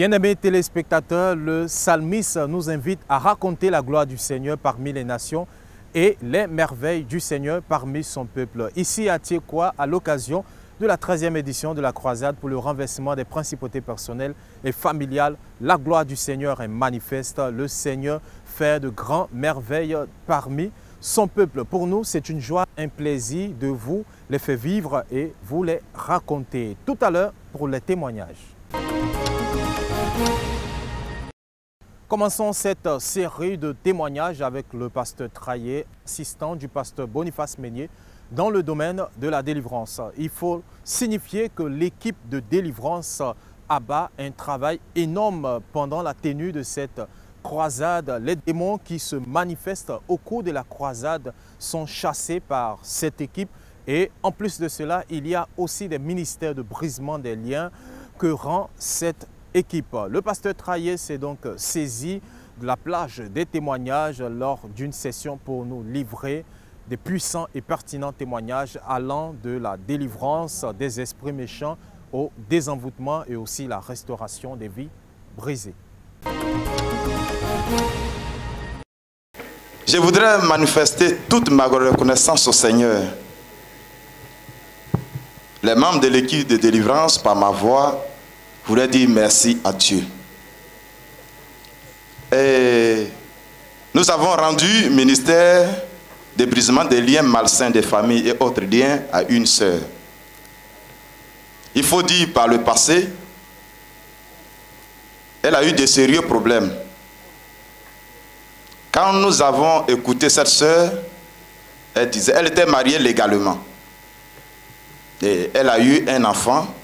Bien-aimés téléspectateurs, le psalmiste nous invite à raconter la gloire du Seigneur parmi les nations et les merveilles du Seigneur parmi son peuple. Ici à Tiekwa, à l'occasion de la 13e édition de la croisade pour le renversement des principautés personnelles et familiales, la gloire du Seigneur est manifeste. Le Seigneur fait de grandes merveilles parmi son peuple. Pour nous, c'est une joie, un plaisir de vous les faire vivre et vous les raconter. Tout à l'heure pour les témoignages. Commençons cette série de témoignages avec le pasteur Traillé, assistant du pasteur Boniface Meunier dans le domaine de la délivrance. Il faut signifier que l'équipe de délivrance abat un travail énorme pendant la tenue de cette croisade. Les démons qui se manifestent au cours de la croisade sont chassés par cette équipe et en plus de cela, il y a aussi des ministères de brisement des liens que rend cette équipe. Le pasteur Traillé s'est donc saisi de la plage des témoignages lors d'une session pour nous livrer des puissants et pertinents témoignages allant de la délivrance des esprits méchants au désenvoûtement et aussi la restauration des vies brisées. Je voudrais manifester toute ma reconnaissance au Seigneur. Les membres de l'équipe de délivrance, par ma voix, voudrais dire merci à Dieu. Et nous avons rendu ministère de brisement des liens malsains des familles et autres liens à une sœur. Il faut dire par le passé, elle a eu de sérieux problèmes. Quand nous avons écouté cette sœur, elle disait, elle était mariée légalement. Et elle a eu un enfant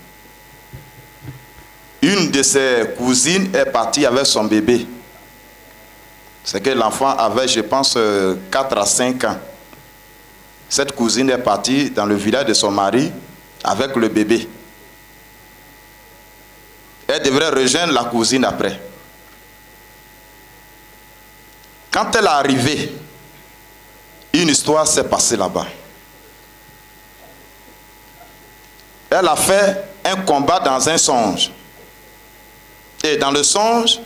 une de ses cousines est partie avec son bébé. C'est que l'enfant avait, je pense, 4 euh, à 5 ans. Cette cousine est partie dans le village de son mari avec le bébé. Elle devrait rejoindre la cousine après. Quand elle est arrivée, une histoire s'est passée là-bas. Elle a fait un combat dans un songe. Et dans le songe,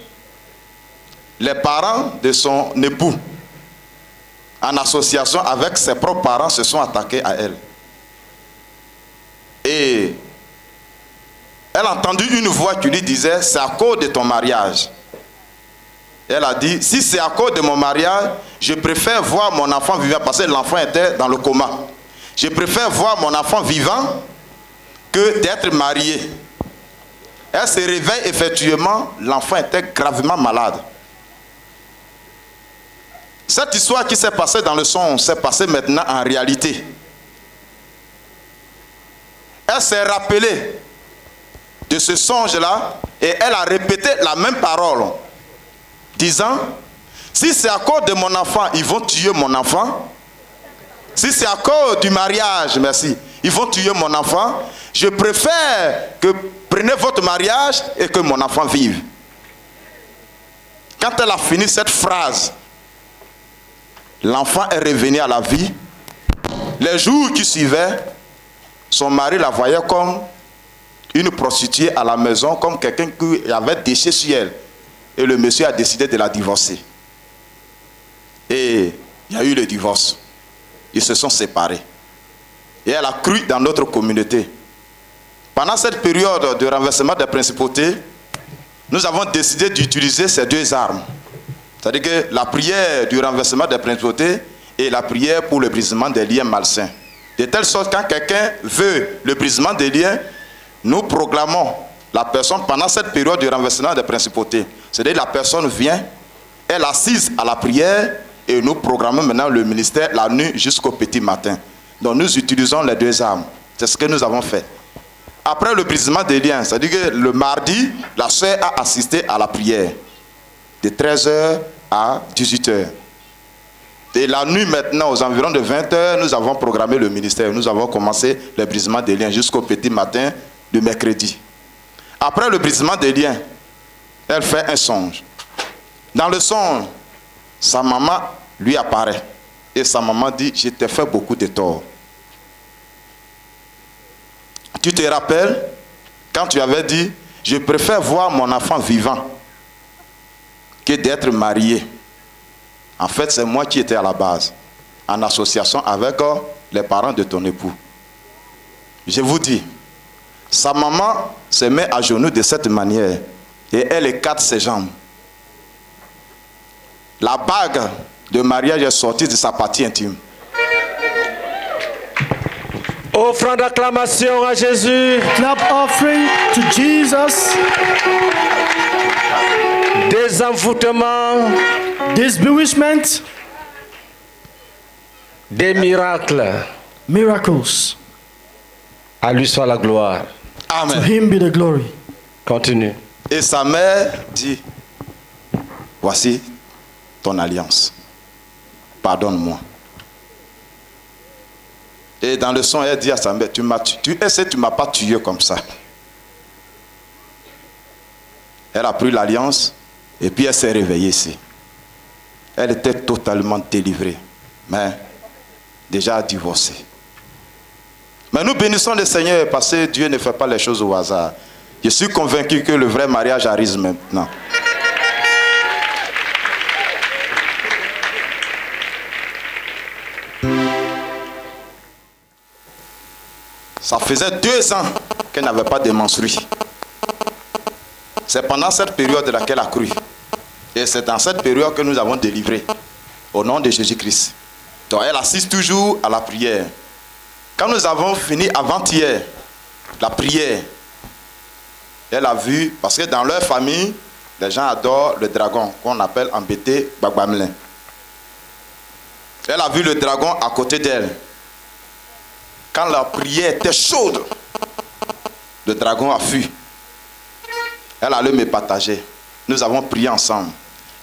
les parents de son époux, en association avec ses propres parents, se sont attaqués à elle. Et elle a entendu une voix qui lui disait, c'est à cause de ton mariage. Elle a dit, si c'est à cause de mon mariage, je préfère voir mon enfant vivant, parce que l'enfant était dans le coma. Je préfère voir mon enfant vivant que d'être marié. Elle se réveille, effectivement, l'enfant était gravement malade. Cette histoire qui s'est passée dans le son s'est passée maintenant en réalité. Elle s'est rappelée de ce songe-là et elle a répété la même parole, disant, si c'est à cause de mon enfant, ils vont tuer mon enfant. Si c'est à cause du mariage, merci, ils vont tuer mon enfant. Je préfère que prenez votre mariage et que mon enfant vive. Quand elle a fini cette phrase, l'enfant est revenu à la vie. Les jours qui suivaient, son mari la voyait comme une prostituée à la maison, comme quelqu'un qui avait déchet sur elle. Et le monsieur a décidé de la divorcer. Et il y a eu le divorce. Ils se sont séparés. Et elle a cru dans notre communauté. Pendant cette période de renversement des principautés, nous avons décidé d'utiliser ces deux armes. C'est-à-dire que la prière du renversement des principautés et la prière pour le brisement des liens malsains. De telle sorte quand quelqu'un veut le brisement des liens, nous proclamons la personne pendant cette période du renversement des principautés. C'est-à-dire la personne vient, elle assise à la prière et nous programmons maintenant le ministère la nuit jusqu'au petit matin. Donc nous utilisons les deux armes. C'est ce que nous avons fait après le brisement des liens, c'est-à-dire que le mardi, la soeur a assisté à la prière de 13h à 18h. Et la nuit maintenant, aux environs de 20h, nous avons programmé le ministère. Nous avons commencé le brisement des liens jusqu'au petit matin de mercredi. Après le brisement des liens, elle fait un songe. Dans le songe, sa maman lui apparaît. Et sa maman dit, je t'ai fait beaucoup de tort. Tu te rappelles quand tu avais dit, Je préfère voir mon enfant vivant que d'être marié. En fait, c'est moi qui étais à la base, en association avec euh, les parents de ton époux. Je vous dis, sa maman se met à genoux de cette manière et elle écarte ses jambes. La bague de mariage est sortie de sa partie intime. Offrant d'acclamation à Jésus. Clap offering to Jesus. Désenvoûtement. Disbewishment. Des miracles. Miracles. À lui soit la gloire. To Amen. him be the glory. Continue. Et sa mère dit, voici ton alliance. Pardonne-moi. Et dans le son, elle dit à sa mère, tu m'as tu, tu, est-ce que tu m'as pas tué comme ça Elle a pris l'alliance et puis elle s'est réveillée ici. Elle était totalement délivrée, mais déjà divorcée. Mais nous bénissons le Seigneur parce que Dieu ne fait pas les choses au hasard. Je suis convaincu que le vrai mariage arrive maintenant. Ça faisait deux ans qu'elle n'avait pas de menstrues. C'est pendant cette période qu'elle a cru. Et c'est dans cette période que nous avons délivré. Au nom de Jésus-Christ. Donc elle assiste toujours à la prière. Quand nous avons fini avant-hier la prière, elle a vu, parce que dans leur famille, les gens adorent le dragon, qu'on appelle embêté Bagbamlin. Elle a vu le dragon à côté d'elle. Quand la prière était chaude, le dragon a fui. Elle allait me partager. Nous avons prié ensemble.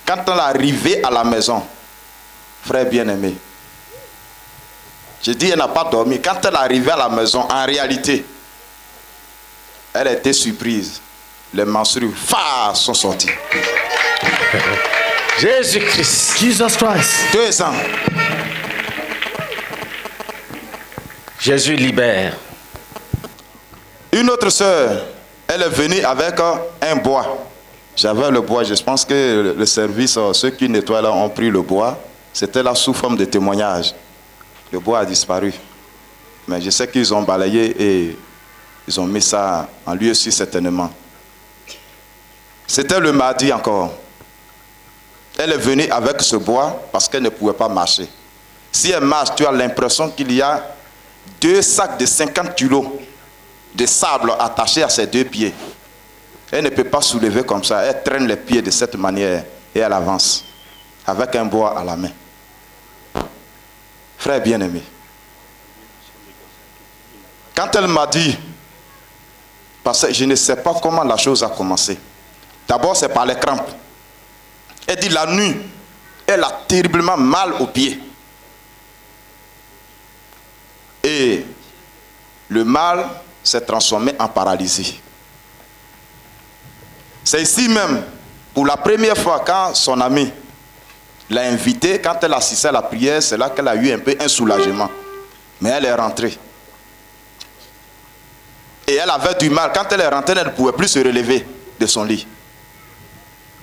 Quand elle est arrivée à la maison, frère bien-aimé, j'ai dit, elle n'a pas dormi. Quand elle est arrivée à la maison, en réalité, elle était surprise. Les menstrues fa, sont sorties. Jésus-Christ. Jesus Christ. Deux ans. Jésus libère. Une autre sœur, elle est venue avec un bois. J'avais le bois, je pense que le service, euh, ceux qui nettoient là ont pris le bois. C'était là sous forme de témoignage. Le bois a disparu. Mais je sais qu'ils ont balayé et ils ont mis ça en lieu aussi certainement. C'était le mardi encore. Elle est venue avec ce bois parce qu'elle ne pouvait pas marcher. Si elle marche, tu as l'impression qu'il y a deux sacs de 50 kilos de sable attachés à ses deux pieds. Elle ne peut pas soulever comme ça. Elle traîne les pieds de cette manière et elle avance avec un bois à la main. Frère bien-aimé, quand elle m'a dit, parce que je ne sais pas comment la chose a commencé. D'abord, c'est par les crampes. Elle dit la nuit, elle a terriblement mal aux pieds. Et le mal s'est transformé en paralysie. C'est ici même, pour la première fois, quand son ami l'a invitée, quand elle assistait à la prière, c'est là qu'elle a eu un peu un soulagement. Mais elle est rentrée. Et elle avait du mal. Quand elle est rentrée, elle ne pouvait plus se relever de son lit.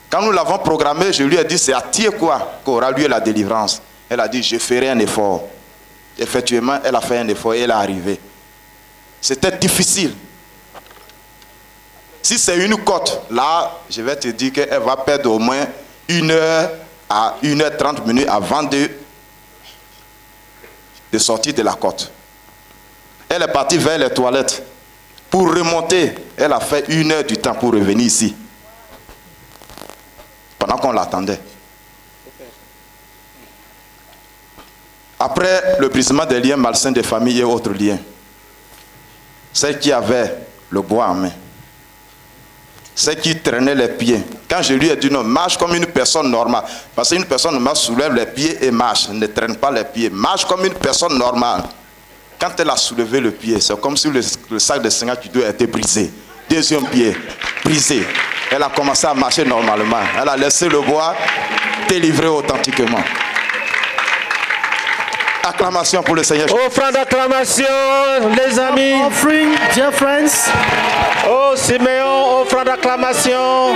Quand nous l'avons programmé, je lui ai dit, c'est à quoi qu'aura lieu la délivrance. Elle a dit, je ferai un effort. Effectivement, elle a fait un effort et elle est arrivée. C'était difficile. Si c'est une côte, là, je vais te dire qu'elle va perdre au moins une heure à 1h30 minutes avant de, de sortir de la côte. Elle est partie vers les toilettes. Pour remonter, elle a fait une heure du temps pour revenir ici. Pendant qu'on l'attendait. Après le brisement des liens malsains des familles et autres liens, celle qui avait le bois en main, celle qui traînait les pieds, quand je lui ai dit non, marche comme une personne normale, parce qu'une personne normale soulève les pieds et marche, ne traîne pas les pieds, marche comme une personne normale. Quand elle a soulevé le pied, c'est comme si le, sac de 50 kilos était brisé. Deuxième pied, brisé. Elle a commencé à marcher normalement. Elle a laissé le bois délivrer authentiquement. Acclamation pour le Seigneur. Offrande d'acclamation, les amis. Offering, dear friends. Oh, Siméon, offrande d'acclamation.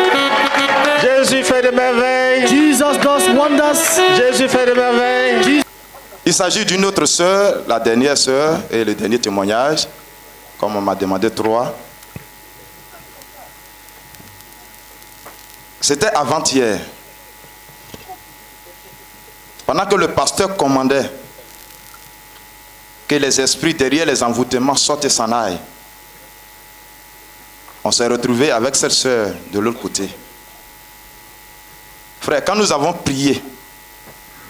Jésus fait des merveilles. Jesus does wonders. Jésus fait des merveilles. Il s'agit d'une autre sœur, la dernière sœur et le dernier témoignage, comme on m'a demandé trois. C'était avant-hier. Pendant que le pasteur commandait que les esprits derrière les envoûtements sortent et s'en aillent, on s'est retrouvé avec cette sœur de l'autre côté. Frère, quand nous avons prié,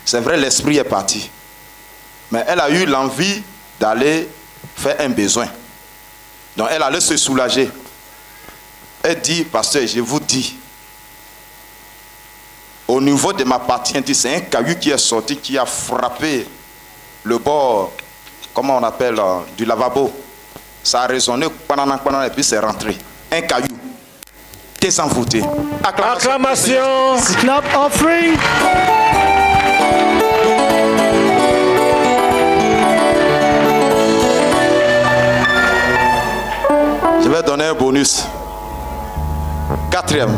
c'est vrai, l'esprit est parti. Mais elle a eu l'envie d'aller faire un besoin. Donc elle allait se soulager. Elle dit, pasteur, je vous dis, au niveau de ma partie c'est un caillou qui est sorti, qui a frappé le bord, comment on appelle, euh, du lavabo. Ça a résonné, et puis c'est rentré. Un caillou. Désenvoûté. Acclamation. Acclamation. Clap offering. Je vais donner un bonus. Quatrième.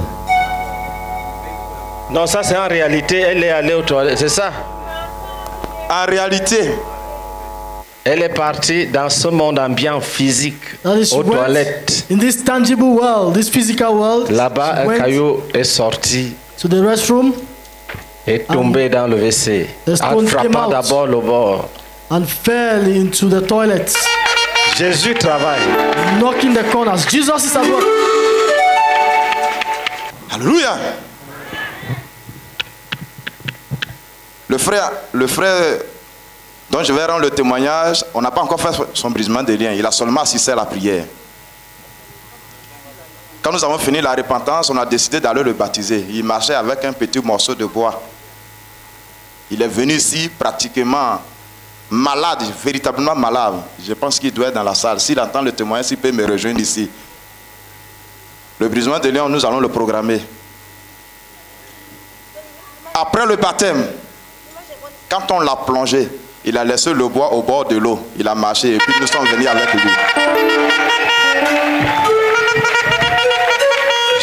Non, ça c'est en réalité, elle est allée aux toilettes, c'est ça En réalité, Elle est partie dans ce monde ambiant physique, aux went toilettes. in this tangible world, this physical world. Là-bas, un caillou est sorti to the restroom et est tombé dans le WC, The en frappant d'abord le bord. and fell into the toilet, Jésus travaille. knocking the corners. Jesus is at work. Alléluia. Le frère, le frère dont je vais rendre le témoignage, on n'a pas encore fait son brisement de liens. Il a seulement assisté à la prière. Quand nous avons fini la repentance, on a décidé d'aller le baptiser. Il marchait avec un petit morceau de bois. Il est venu ici pratiquement malade, véritablement malade. Je pense qu'il doit être dans la salle. S'il entend le témoignage, il peut me rejoindre ici. Le brisement de liens, nous allons le programmer. Après le baptême, quand on l'a plongé, il a laissé le bois au bord de l'eau. Il a marché et puis nous sommes venus avec lui.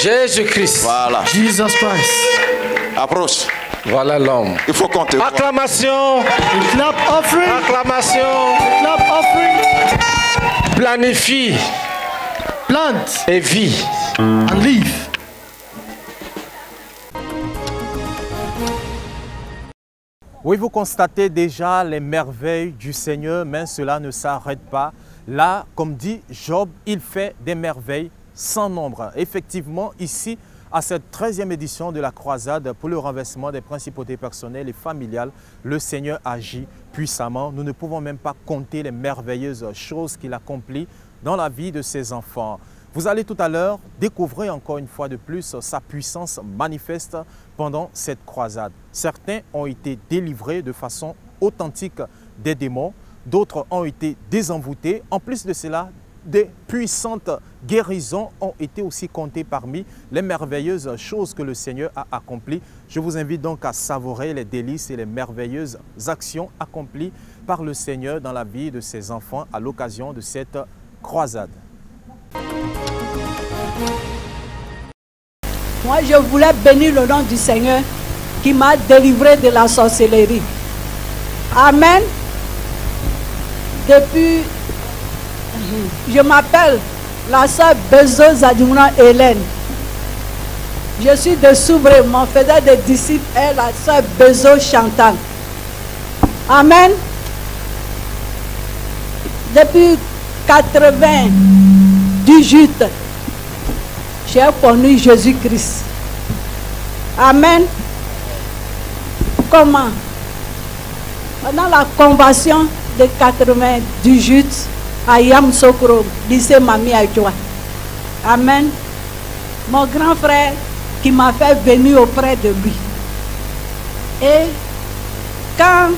Jésus-Christ. Voilà. Jesus Christ. Approche. Voilà l'homme. Il faut qu'on te voie. Acclamation. Clap offering. Acclamation. Clap offering. Planifie Plant et vie. and leave. Oui, vous constatez déjà les merveilles du Seigneur, mais cela ne s'arrête pas. Là, comme dit Job, il fait des merveilles sans nombre. Effectivement, ici, à cette 13e édition de la croisade pour le renversement des principautés personnelles et familiales, le Seigneur agit puissamment. Nous ne pouvons même pas compter les merveilleuses choses qu'il accomplit dans la vie de ses enfants. Vous allez tout à l'heure découvrir encore une fois de plus sa puissance manifeste pendant cette croisade. Certains ont été délivrés de façon authentique des démons, d'autres ont été désenvoûtés. En plus de cela, des puissantes guérisons ont été aussi comptées parmi les merveilleuses choses que le Seigneur a accomplies. Je vous invite donc à savourer les délices et les merveilleuses actions accomplies par le Seigneur dans la vie de ses enfants à l'occasion de cette croisade. Moi, je voulais bénir le nom du Seigneur qui m'a délivré de la sorcellerie. Amen. Depuis, je m'appelle la sœur Bezos Adjumna Hélène. Je suis de Soubré, mon faisait des disciples est la sœur Bezos Chantal. Amen. Depuis 98, j'ai connu Jésus-Christ. Amen. Comment? Pendant la convention de 98 à Yamsokro, lycée Mami Adjoa. Amen. Mon grand frère qui m'a fait venir auprès de lui. Et quand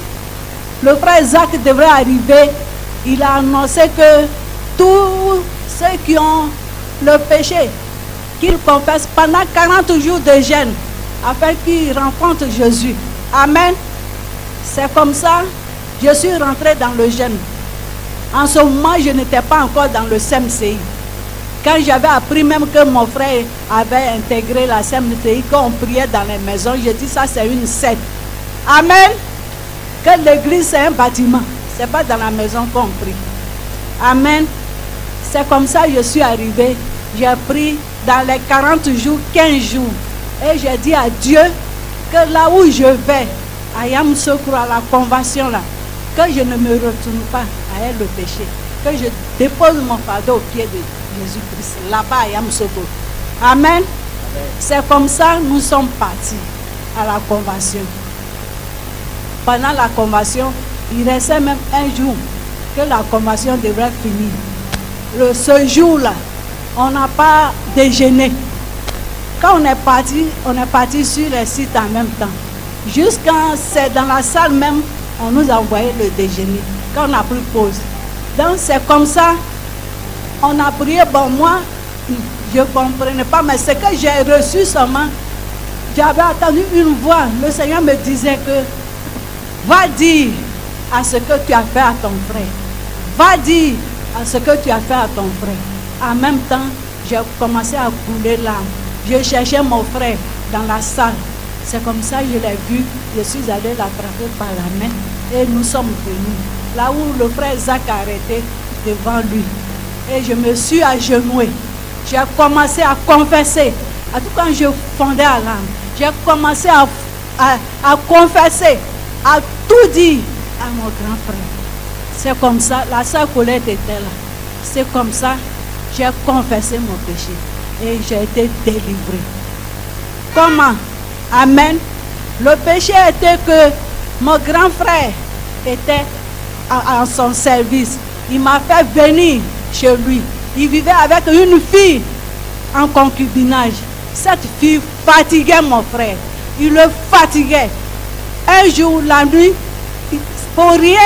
le frère Zach devrait arriver, il a annoncé que tous ceux qui ont le péché, qu'ils confessent pendant 40 jours de jeûne, afin qu'ils rencontrent Jésus. Amen. C'est comme ça, je suis rentrée dans le jeûne. En ce moment, je n'étais pas encore dans le CMCI. Quand j'avais appris même que mon frère avait intégré la CMCI, qu'on priait dans les maisons, j'ai dit ça c'est une secte. Amen. Que l'église c'est un bâtiment. C'est pas dans la maison qu'on prie. Amen. C'est comme ça que je suis arrivée. J'ai pris dans les 40 jours, 15 jours. Et j'ai dit à Dieu que là où je vais, à Yamsoukro, à la convention là, que je ne me retourne pas à elle le péché. Que je dépose mon fardeau au pied de Jésus-Christ, là-bas à Yamsoukro. Amen. C'est comme ça que nous sommes partis à la convention. Pendant la convention, il restait même un jour que la convention devrait finir. Le, ce jour-là, on n'a pas déjeuné. Quand on est parti, on est parti sur les sites en même temps. Jusqu'à c'est dans la salle même, on nous a envoyé le déjeuner. Quand on a pris pause. Donc c'est comme ça, on a prié. Bon, moi, je ne comprenais pas, mais ce que j'ai reçu seulement, j'avais entendu une voix. Le Seigneur me disait que, va dire à ce que tu as fait à ton frère. Va dire à ce que tu as fait à ton frère. En même temps, j'ai commencé à couler l'âme. Je cherchais mon frère dans la salle. C'est comme ça que je l'ai vu. Je suis allé l'attraper par la main et nous sommes venus. Là où le frère Zach a arrêté devant lui. Et je me suis agenoué. J'ai commencé à confesser. En tout cas, je fondais à l'âme. J'ai commencé à, à, à confesser, à tout dire à mon grand frère. C'est comme ça, la sœur Colette était là. C'est comme ça, j'ai confessé mon péché et j'ai été délivré. Comment? Amen. Le péché était que mon grand frère était en, son service. Il m'a fait venir chez lui. Il vivait avec une fille en concubinage. Cette fille fatiguait mon frère. Il le fatiguait. Un jour, la nuit, pour rien,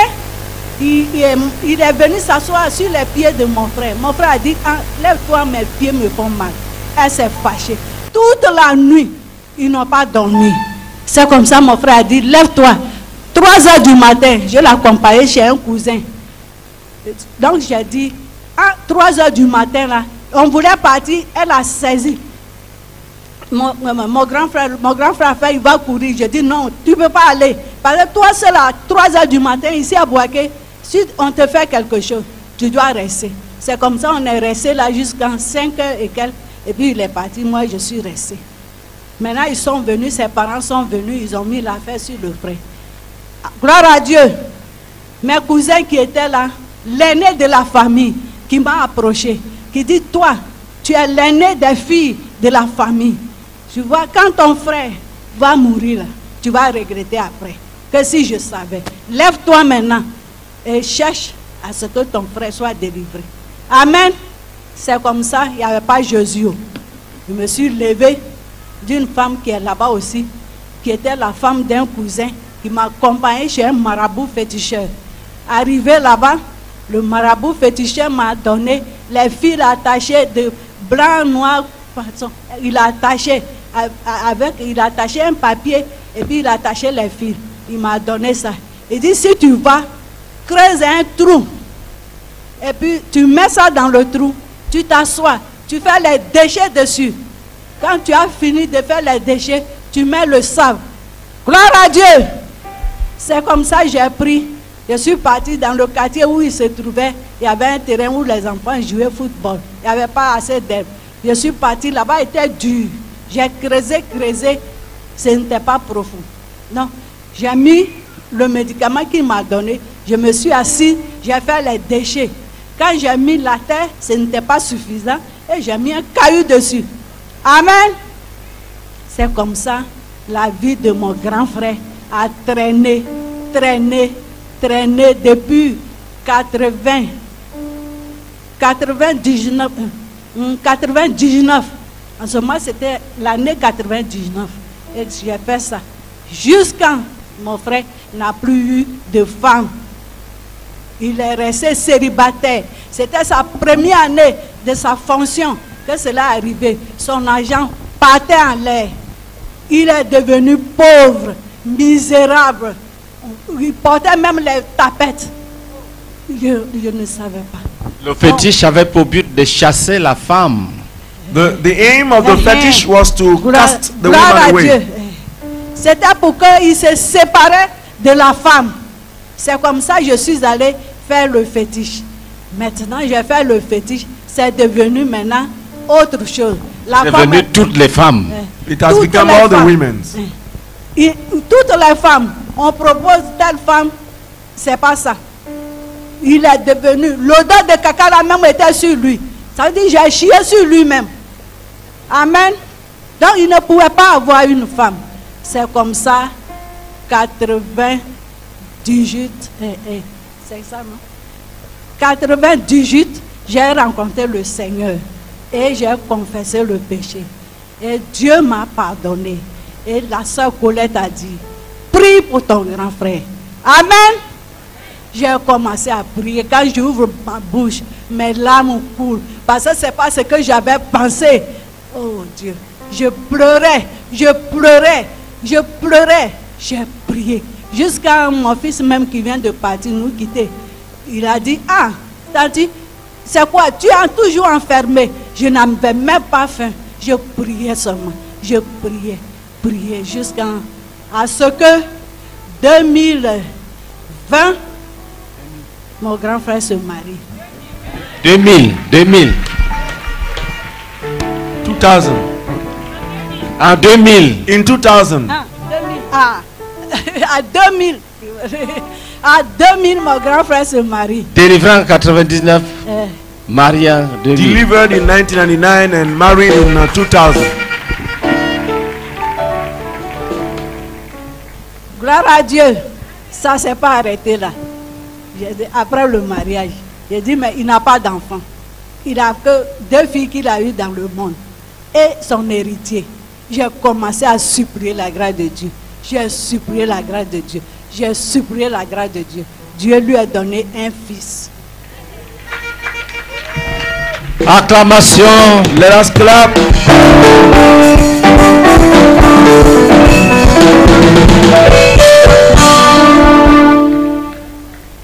il, est, venu s'asseoir sur les pieds de mon frère. Mon frère a dit, Ah, lève-toi, mes pieds me font mal. Elle s'est fâchée. Toute la nuit, ils n'ont pas dormi. C'est comme ça, mon frère a dit, lève-toi. 3 heures du matin, je l'ai accompagné chez un cousin. Donc j'ai dit, à 3 heures du matin, là, on voulait partir, elle a saisi. Mon, grand frère, mon grand frère il va courir. Je dis non, tu ne peux pas aller. Parce que toi seul à 3 heures du matin, ici à Boaké, si on te fait quelque chose, tu dois rester. C'est comme ça, on est resté là jusqu'à 5 heures et quelques. Et puis il est parti, moi je suis resté. Maintenant, ils sont venus, ses parents sont venus, ils ont mis l'affaire sur le frère. Gloire à Dieu. Mes cousins qui étaient là, l'aîné de la famille, qui m'a approché, qui dit, toi, tu es l'aîné des filles de la famille. Tu vois, quand ton frère va mourir, là, tu vas regretter après. Que si je savais. Lève-toi maintenant et cherche à ce que ton frère soit délivré. Amen. C'est comme ça, il n'y avait pas Jésus. Je me suis levé d'une femme qui est là-bas aussi, qui était la femme d'un cousin qui m'a accompagné chez un marabout féticheur. Arrivé là-bas, le marabout féticheur m'a donné les fils attachés de blanc, noir, il a- avec, il a attaché un papier et puis il a attaché les fils. Il m'a donné ça. Il dit si tu vas, creuse un trou et puis tu mets ça dans le trou, tu t'assois, tu fais les déchets dessus. Quand tu as fini de faire les déchets, tu mets le sable. Gloire à Dieu. C'est comme ça que j'ai pris. Je suis parti dans le quartier où il se trouvait. Il y avait un terrain où les enfants jouaient football. Il n'y avait pas assez d'herbe. Je suis parti là-bas, était dur. J'ai creusé, creusé. Ce n'était pas profond. Non. J'ai mis le médicament qu'il m'a donné. Je me suis assis, j'ai fait les déchets. Quand j'ai mis la terre, ce n'était pas suffisant. Et j'ai mis un caillou dessus. Amen. C'est comme ça, la vie de mon grand frère a traîné, traîné, traîné depuis 80, 99, hum, 99. En ce moment, c'était l'année 99. Et j'ai fait ça. Jusqu'à mon frère n'a plus eu de femme. Il est resté célibataire. C'était sa première année de sa fonction que cela arrivé. Son argent partait en l'air. Il est devenu pauvre, misérable. ils portaient même les tapettes. Je, je ne savais pas. Le fétiche avait pour but de chasser la femme. The, the aim of the fetish was to Gloire, cast the woman Dieu. away. C'était pour qu'ils se séparaient de la femme. C'est comme ça que je suis allée faire le fétiche. Maintenant, j'ai fait le fétiche. C'est devenu maintenant autre chose. La C'est femme devenu est- toutes les femmes. eh, It has toutes become les all the femmes. women's. Et toutes les femmes, on propose telle femme, c'est pas ça. Il est devenu, l'odeur de caca là même était sur lui. Ça veut dire j'ai chié sur lui-même. Amen. Donc il ne pouvait pas avoir une femme. C'est comme ça, 98, eh, eh, c'est ça non? 98, j'ai rencontré le Seigneur et j'ai confessé le péché. Et Dieu m'a pardonné. Et la soeur Colette a dit, prie pour ton grand frère. Amen. J'ai commencé à prier. Quand j'ouvre ma bouche, mes larmes coulent. Parce que c'est pas ce que j'avais pensé. Oh Dieu, je pleurais, je pleurais, je pleurais. J'ai prié. Jusqu'à mon fils même qui vient de partir nous quitter. Il a dit, ah, tati, c'est quoi? Tu es toujours enfermé. Je n'avais même pas faim. Je priais seulement. Je priais, priais jusqu'à à ce que 2020, mon grand frère se marie. 2000, 2000. 2000. En 2000, In 2000, Ah, 2000. Ah, à 2000. À 2000, mon grand frère se marie. délivré en 99, Eh, marié en 2000. delivered in 1999 and married in uh, 2000. gloire à Dieu. Ça s'est pas arrêté là. Après le mariage, j'ai dit, mais il n'a pas d'enfant. Il a que deux filles qu'il a eues dans le monde. Et son héritier. J'ai commencé à supplier la grâce de Dieu. J'ai supplié la grâce de Dieu. J'ai supplié la grâce de Dieu. Dieu lui a donné un fils. Acclamation. Let us clap.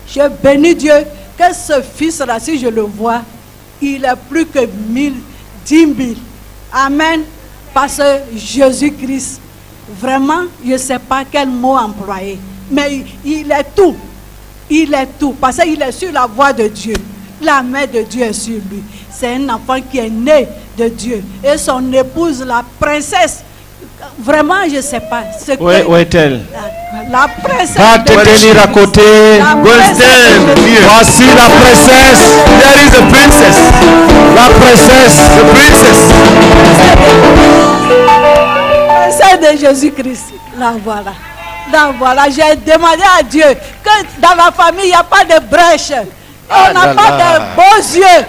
Je bénis Dieu que ce fils-là, si je le vois, il est plus que mille, dix mille. Amen. Parce que Jésus-Christ, vraiment, je ne sais pas quel mot employer, mais il, est tout. Il est tout. Parce qu'il est sur la voie de Dieu. La main de Dieu est sur lui. C'est un enfant qui est né de Dieu. Et son épouse, la princesse, vraiment, je ne sais pas. ce Où, est- que- où est-elle La princesse. Va te tenir à côté. Voici la princesse. There is a princess. La princesse. The princess. C'est de Jésus-Christ. Là, voilà. Là, voilà. J'ai demandé à Dieu que dans la famille, il n'y a pas de brèche. Ah On n'a pas là. de beaux yeux.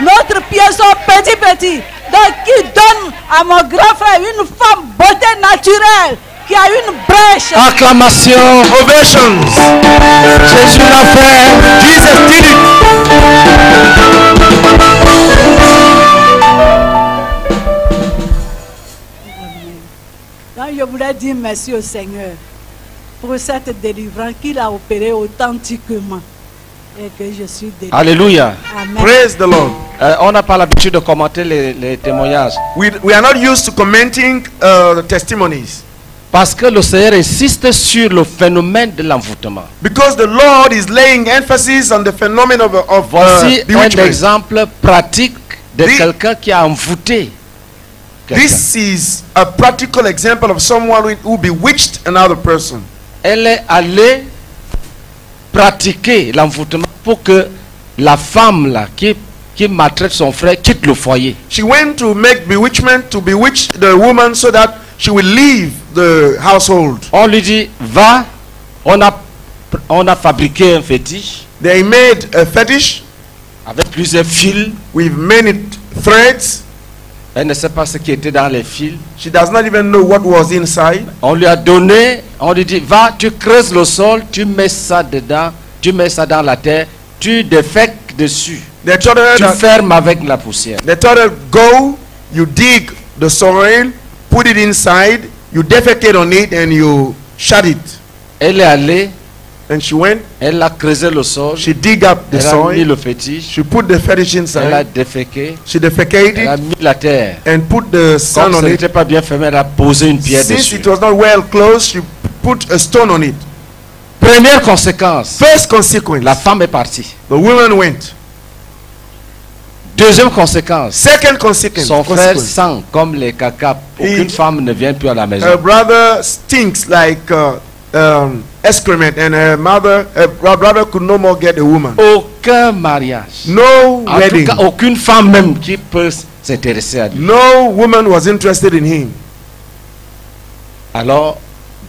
Notre pied sont petits, petits. Donc, qui donne à mon grand frère une femme beauté naturelle, qui a une brèche. Acclamation. Ovations. Jésus l'a fait. Jesus did it. Voulais dire merci au Seigneur pour cette délivrance qu'il a opérée authentiquement. Et que je suis délivrée. Alléluia. Amen. Praise the Lord. Euh, on n'a pas l'habitude de commenter les, les témoignages. We, we are not used to commenting uh, the testimonies Parce que le Seigneur insiste sur le phénomène de l'envoûtement. because the Lord is laying emphasis on the phenomenon of, of uh, Voici un bewitchment. exemple pratique de quelqu'un qui a envoûté. This is a practical example of someone who, who bewitched another person. Elle est allée pratiquer l'envoûtement pour que la femme là qui, qui maltraite son frère quitte le foyer. She went to make bewitchment to bewitch the woman so that she will leave the household. On lui dit va, on a, on a fabriqué un fétiche They made a fetish avec plusieurs fils. with many threads. Elle ne sait pas ce qui était dans les fils. She does not even know what was inside. On lui a donné, on lui dit, va, tu creuses le sol, tu mets ça dedans, tu mets ça dans la terre, tu défèques dessus. Her Tu fermes avec la poussière. They told her, go, you dig the soil, put it inside, you defecate on it, and you shut it. Elle est allée, And she went, Elle a creusé le sol. she dig up the Elle a mis soil, le fétiche. she put the fetish Elle a inside, déféqué. she defecated Elle a mis la terre. and put the Comme sand on ça it. n'était pas bien fermé, elle a posé une pierre Since dessus. it was not well closed, she put a stone on it. Première conséquence, First consequence, la femme est partie. the woman went. Deuxième conséquence, Second consequence, son frère sent comme les caca. Aucune Il- femme ne vient plus à la maison. her brother stinks like uh, um, excrement, and her mother, her bro- brother could no more get a woman. Aucun mariage. No En tout wedding. cas, aucune femme même qui peut s'intéresser à lui. No woman was interested in him. Alors,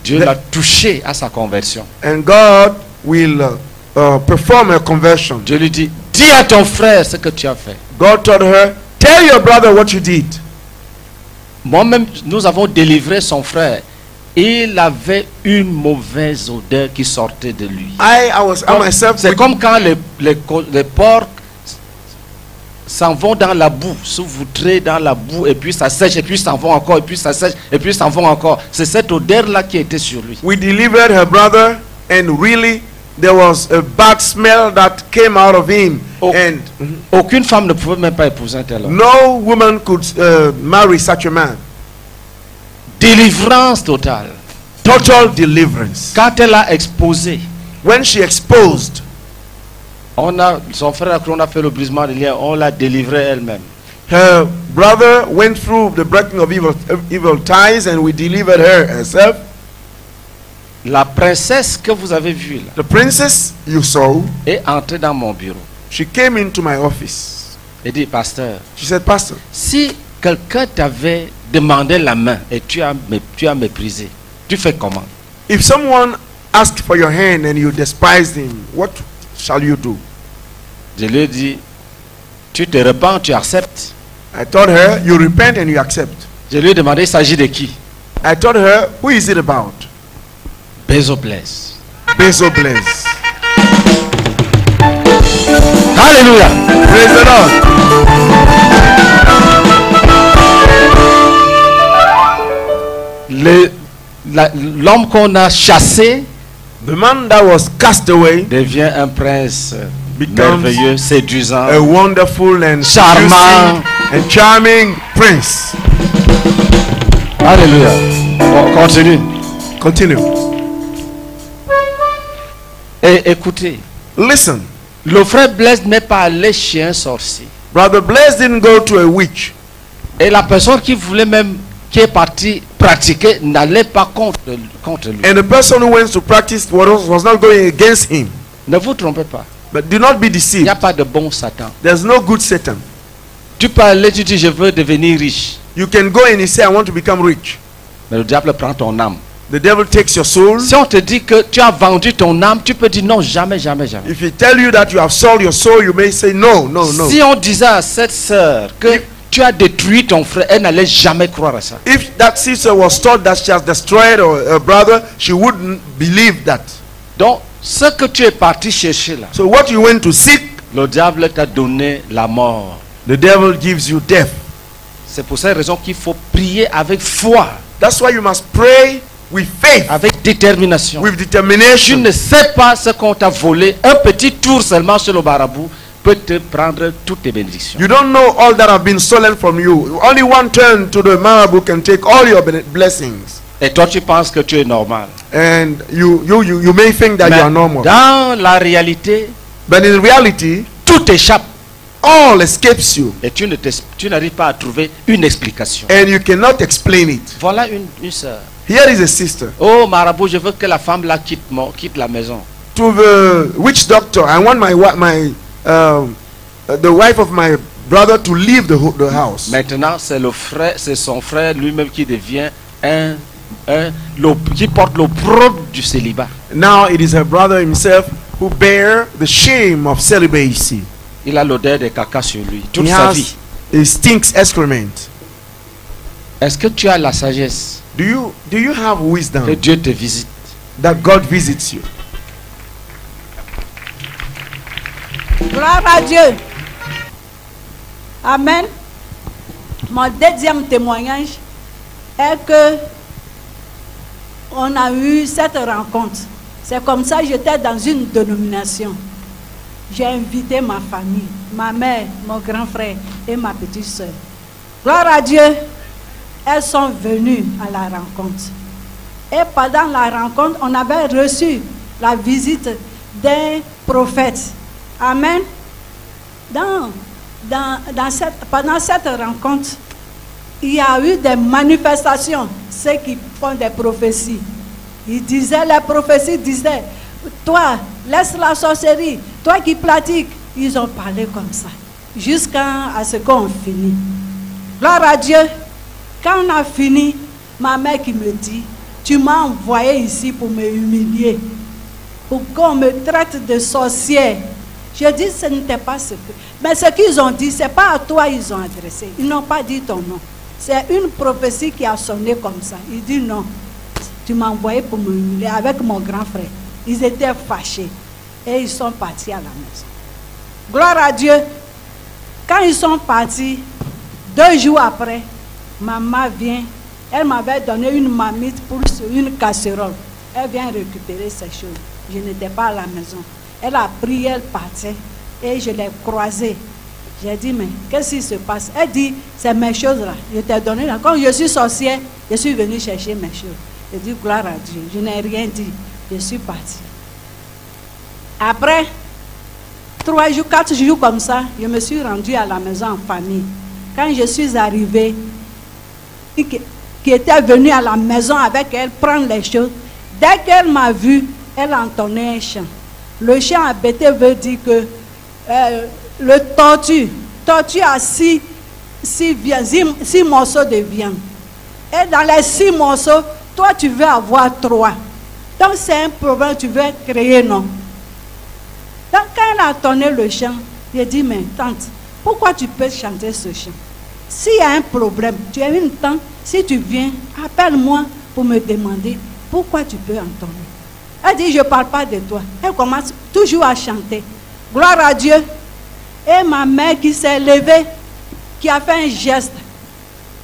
Dieu l'a touché à sa conversion. And God will uh, uh, perform her conversion. Dieu lui dit, dis à ton frère ce que tu as fait. God told her, Tell your brother what you did. Moi-même, nous avons délivré son frère. Il avait une mauvaise odeur qui sortait de lui. I, I was I myself. C'est comme quand les, les, les porcs s'en vont dans la boue, s'ouvrent dans la boue, et puis ça sèche, et puis s'en vont encore, et puis ça sèche, et puis s'en vont encore. C'est cette odeur-là qui était sur lui. we delivered her brother, and really there was a bad smell that came out of him. Oh. And Aucune femme ne pouvait même pas épouser un tel homme. no woman could uh, marry such a man. Délivrance totale. Total deliverance. Quand elle a exposé, When she exposed, on a, son frère, quand on a fait le brisement de lien, on l'a délivrée elle-même. her brother went through the breaking of evil, evil ties, and we delivered her herself. La princesse que vous avez vue là, The princess you saw, est entrée dans mon bureau. she came into my office. Et dit, pasteur, She said, Pastor, si quelqu'un t'avait demandé la main et tu as, tu as méprisé, tu fais comment? If someone asked for your hand and you despised him, what shall you do? Je lui ai dit, tu te repens, tu acceptes? I told her, You repent and you accept. Je lui ai demandé, il s'agit de qui? I told her, Who is it about? Bézoblès. Basil Blaze. Alléluia. Praise the Lord. L'homme qu'on a chassé The man that was cast away, devient un prince merveilleux, séduisant. a wonderful and Charmant. and charming prince. Alléluia. On continue. Continue. Et écoutez, Listen, le frère Blaise n'est pas allé chez un sorcier. Brother Blaze didn't go to a witch. Et la personne qui voulait même, qui est partie pratiquer, n'allait pas contre, contre lui. And the person who went to practice was, was not going against him. Ne vous trompez pas. But do not be Il deceived. n'y a pas de bon Satan. There's no good Satan. Tu peux aller, tu dis, je veux devenir riche. You can go and you say, I want to become rich. Mais le diable prend ton âme. The devil takes your soul. Si on te dit que tu as vendu ton âme, tu peux dire non, jamais, jamais, jamais. If he tell you that you have sold your soul, you may say no, no, no. Si on disait à cette sœur que tu as détruit ton frère, elle n'allait jamais croire à ça. If that sister was told that she has destroyed her, her brother, she wouldn't believe that. Donc, ce que tu es parti chercher là, So what you went to seek, le diable t'a donné la mort. the devil gives you death. C'est pour cette raison qu'il faut prier avec foi, That's why you must pray with faith, avec détermination. with Tu determination. ne sais pas ce qu'on t'a volé. Un petit tour seulement sur le marabout peut te prendre toutes tes bénédictions. You don't know all that have been stolen from you. Only one turn to the Marabout can take all your blessings. Et toi, tu penses que tu es normal. And you, you, you, you may think that you are normal. dans la réalité, But in reality, tout échappe. all escapes you. Et tu n'arrives pas à trouver une explication. And you cannot explain it. Voilà une, une sœur. Here is a sister. Oh, marabout, je veux que la femme là quitte, quitte la maison. To the witch doctor, I want my, my um, the wife of my brother to leave the, the house. Maintenant, c'est le frère, c'est son frère lui-même qui devient un, un le- qui porte l'opprobre du célibat. Now it is her brother himself who bear the shame of celibacy. Il a l'odeur de caca sur lui toute He sa has, vie. he stinks excrement. Est-ce que tu as la sagesse Do you do you have que wisdom Dieu te visite? that God visits you? Gloire à Dieu. Amen. Mon deuxième témoignage est que on a eu cette rencontre. C'est comme ça que j'étais dans une dénomination. J'ai invité ma famille, ma mère, mon grand frère et ma petite soeur. Gloire à Dieu, elles sont venues à la rencontre. Et pendant la rencontre, on avait reçu la visite d'un prophète. Amen. Dans, dans, dans cette, pendant cette rencontre, il y a eu des manifestations, ceux qui font des prophéties. Ils disaient, les prophéties disaient, toi, laisse la sorcellerie, toi qui pratiques. Ils ont parlé comme ça, jusqu'à ce qu'on finit. Gloire à Dieu. Quand on a fini, ma mère qui me dit, tu m'as envoyé ici pour me humilier, pour qu'on me traite de sorcière. Je dis, ce n'était pas ce que... Mais ce qu'ils ont dit, ce n'est pas à toi ils ont adressé. Ils n'ont pas dit ton nom. C'est une prophétie qui a sonné comme ça. Il dit non, tu m'as envoyé pour me humilier avec mon grand frère. Ils étaient fâchés et ils sont partis à la maison. Gloire à Dieu. Quand ils sont partis, deux jours après, maman vient. Elle m'avait donné une mamite pour une casserole. Elle vient récupérer ces choses. Je n'étais pas à la maison. Elle a pris, elle partait. Et je l'ai croisée. J'ai dit, mais qu'est-ce qui se passe? Elle dit, c'est mes choses là. Je t'ai donné là. Quand je suis sorcière, je suis venue chercher mes choses. J'ai dit, gloire à Dieu. Je n'ai rien dit. Je suis partie. Après, trois jours, quatre jours comme ça, je me suis rendue à la maison en famille. Quand je suis arrivée, qui, était venue à la maison avec elle prendre les choses, dès qu'elle m'a vue, elle entendait un chant. Le chant abêté veut dire que euh, le tortue, tortue a six, six, six, morceaux de viande. Et dans les six morceaux, toi tu veux avoir trois. Donc c'est un problème, tu veux créer, non? Donc quand elle a entendu le chant, j'ai dit, mais tante, pourquoi tu peux chanter ce chant S'il y a un problème, tu as une tante, si tu viens, appelle-moi pour me demander pourquoi tu peux entendre. Elle dit, je ne parle pas de toi. Elle commence toujours à chanter. Gloire à Dieu. Et ma mère qui s'est levée, qui a fait un geste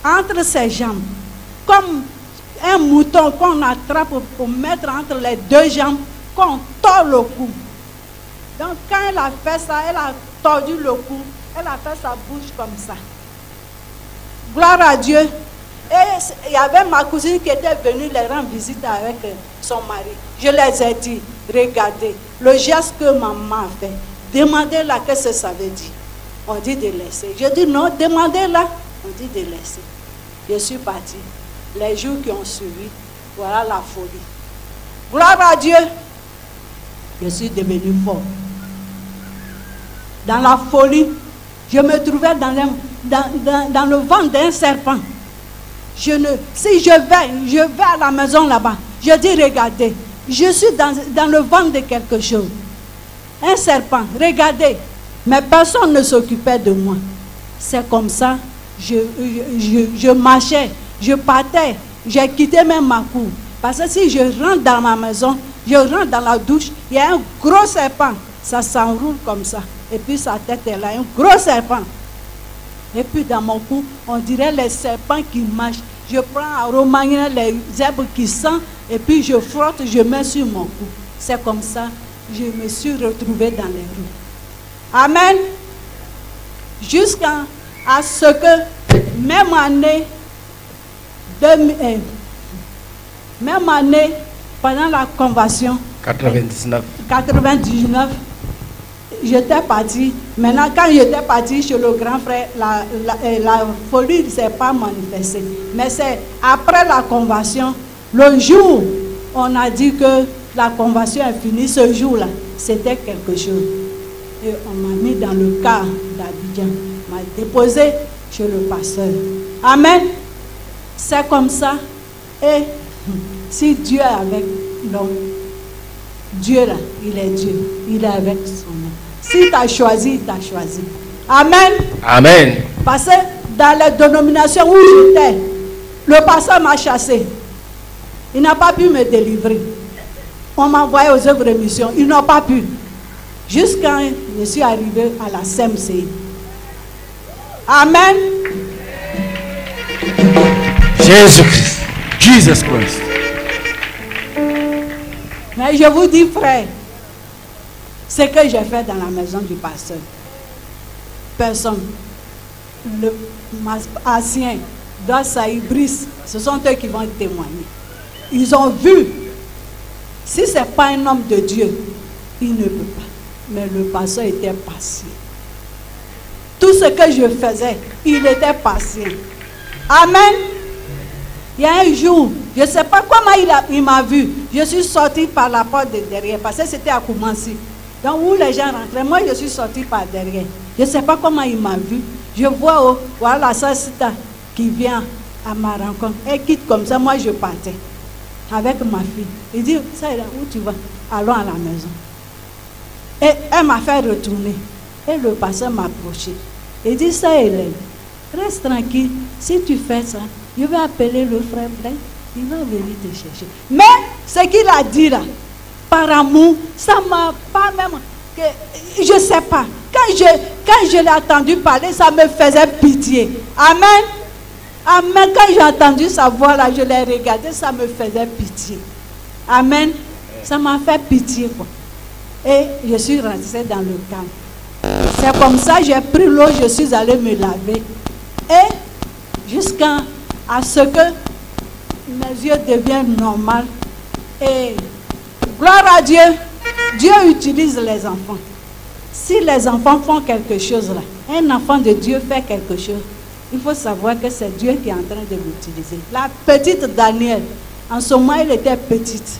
entre ses jambes, comme un mouton qu'on attrape pour mettre entre les deux jambes, qu'on tord le cou. Donc quand elle a fait ça, elle a tordu le cou, elle a fait sa bouche comme ça. Gloire à Dieu. Et il y avait ma cousine qui était venue les rendre visite avec son mari. Je les ai dit, regardez, le geste que maman a fait, demandez-la qu'est-ce que ça veut dire. On dit de laisser. Je dis non, demandez-la. On dit de laisser. Je suis partie. Les jours qui ont suivi, voilà la folie. Gloire à Dieu. Je suis devenue fort. Dans la folie, je me trouvais dans, dans, dans- dans le ventre d'un serpent. Si je vais, à la maison là-bas, je dis, regardez, je suis dans, le ventre de quelque chose. Un serpent, regardez. Mais personne ne s'occupait de moi. C'est comme ça, je, je, je- je marchais, je partais, j'ai quitté même ma cour. Parce que si je rentre dans ma maison, je rentre dans la douche, il y a un gros serpent. Ça s'enroule comme ça. Et puis sa tête est là, un gros serpent. Et puis dans mon cou, on dirait les serpents qui marchent. Je prends à remanier les herbes qui sentent et puis je frotte, je mets sur mon cou. C'est comme ça je me suis retrouvée dans les rues. Amen. Jusqu'à à ce que, même année, 2000, euh, même année, pendant la convention, 99. 99, j'étais partie. Maintenant, quand j'étais partie chez le grand frère, la, euh, la folie ne s'est pas manifestée. Mais c'est après la convention, le jour où on a dit que la convention est finie, ce jour-là, c'était quelque chose. Et on m'a mis dans le car d'Abidjan, m'a déposé chez le pasteur. Amen. C'est comme ça. Et si Dieu est avec l'homme, Dieu là, il est Dieu. Il est avec son nom. S'il t'a choisi, il t'a choisi. Amen. Amen. Parce que dans les dénominations où j'étais, le pasteur m'a chassé. Il n'a pas pu me délivrer. On m'a envoyé aux œuvres de mission. Ils n'ont pas pu. Jusqu'à je suis arrivé à la CMCI. Amen. Jésus-Christ. Jesus Christ. Mais je vous dis, frère, ce que j'ai fait dans la maison du pasteur, personne, le ancien, Dassaï, Brice, ce sont eux qui vont témoigner. Ils ont vu. Si ce n'est pas un homme de Dieu, il ne peut pas. Mais le pasteur était patient. Tout ce que je faisais, il était patient. Amen. Il y a un jour, je ne sais pas comment il m'a vu. Je suis sortie par la porte de derrière, parce que c'était à Koumansi. Donc, où les gens rentraient, moi, je suis sortie par derrière. Je ne sais pas comment il m'a vu. Je vois, oh, voilà la sœur Sita qui vient à ma rencontre. Elle quitte comme ça, moi, je partais avec ma fille. Il dit, ça, où tu vas? Allons à la maison. Et elle m'a fait retourner. Et le pasteur m'a approché. Il dit, ça, Hélène, reste tranquille. Si tu fais ça, je vais appeler le frère Blaise. Il va venir te chercher. Mais ce qu'il a dit là, par amour, ça m'a pas même. Que, je ne sais pas. Quand je, quand je l'ai entendu parler, ça me faisait pitié. Amen. Amen. Quand j'ai entendu sa voix là, je l'ai regardé, ça me faisait pitié. Amen. Ça m'a fait pitié quoi. Et je suis rentrée dans le calme. C'est comme ça, j'ai pris l'eau, je suis allée me laver. Et jusqu'à ce que mes yeux deviennent normaux. Et gloire à Dieu, Dieu utilise les enfants. Si les enfants font quelque chose là, un enfant de Dieu fait quelque chose, il faut savoir que c'est Dieu qui est en train de l'utiliser. La petite Danielle, en ce moment, elle était petite.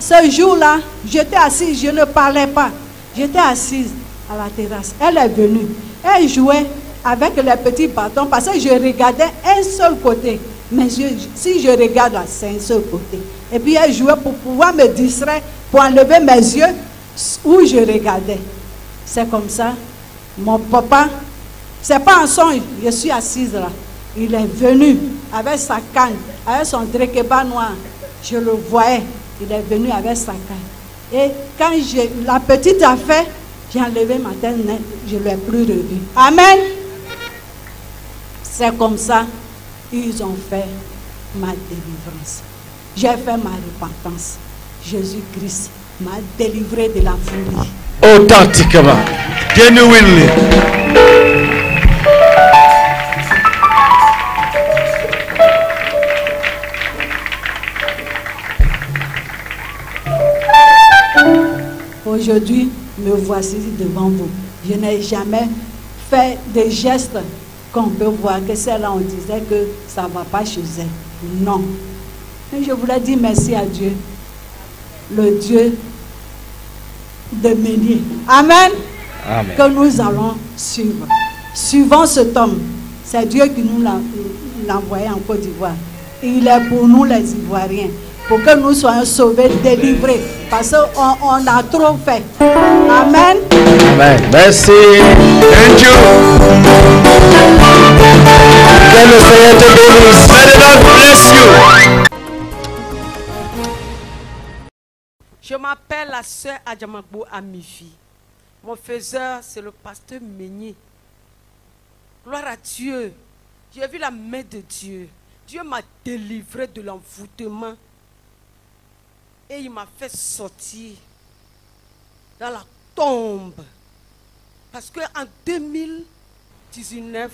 Ce jour-là, j'étais assise, je ne parlais pas. J'étais assise à la terrasse. Elle est venue. Elle jouait avec les petits bâtons parce que je regardais un seul côté. Yeux, si je regarde c'est un seul côté. Et puis elle jouait pour pouvoir me distraire, pour enlever mes yeux où je regardais. C'est comme ça. Mon papa, c'est pas un son, je suis assise là. Il est venu avec sa canne, avec son drekeba noir. Je le voyais. Il est venu avec sa canne. Et quand la petite a fait, j'ai enlevé ma tête je ne l'ai plus revue. Amen. C'est comme ça, ils ont fait ma délivrance. J'ai fait ma repentance. Jésus-Christ m'a délivré de la folie. Authentiquement. Genuinely. Aujourd'hui, me voici devant vous. Je n'ai jamais fait des gestes qu'on peut voir que celle-là, on disait que ça ne va pas chez elle. Non. Je voulais dire merci à Dieu, le Dieu de Ménier. Amen. Amen. Que nous allons suivre. Suivons cet homme. C'est Dieu qui nous l'a l'a envoyé en Côte d'Ivoire. Il est pour nous les Ivoiriens. Pour que nous soyons sauvés, délivrés. Parce qu'on on a trop fait. Amen. Amen. Merci. Thank you. Que le Seigneur te bénisse. May the Lord bless you. Je m'appelle la sœur Adjamagbo Amifi. Mon faiseur, c'est le pasteur Meigné. Gloire à Dieu. J'ai vu la main de Dieu. Dieu m'a délivré de l'envoûtement. Et il m'a fait sortir dans la tombe. Parce qu'en 2019,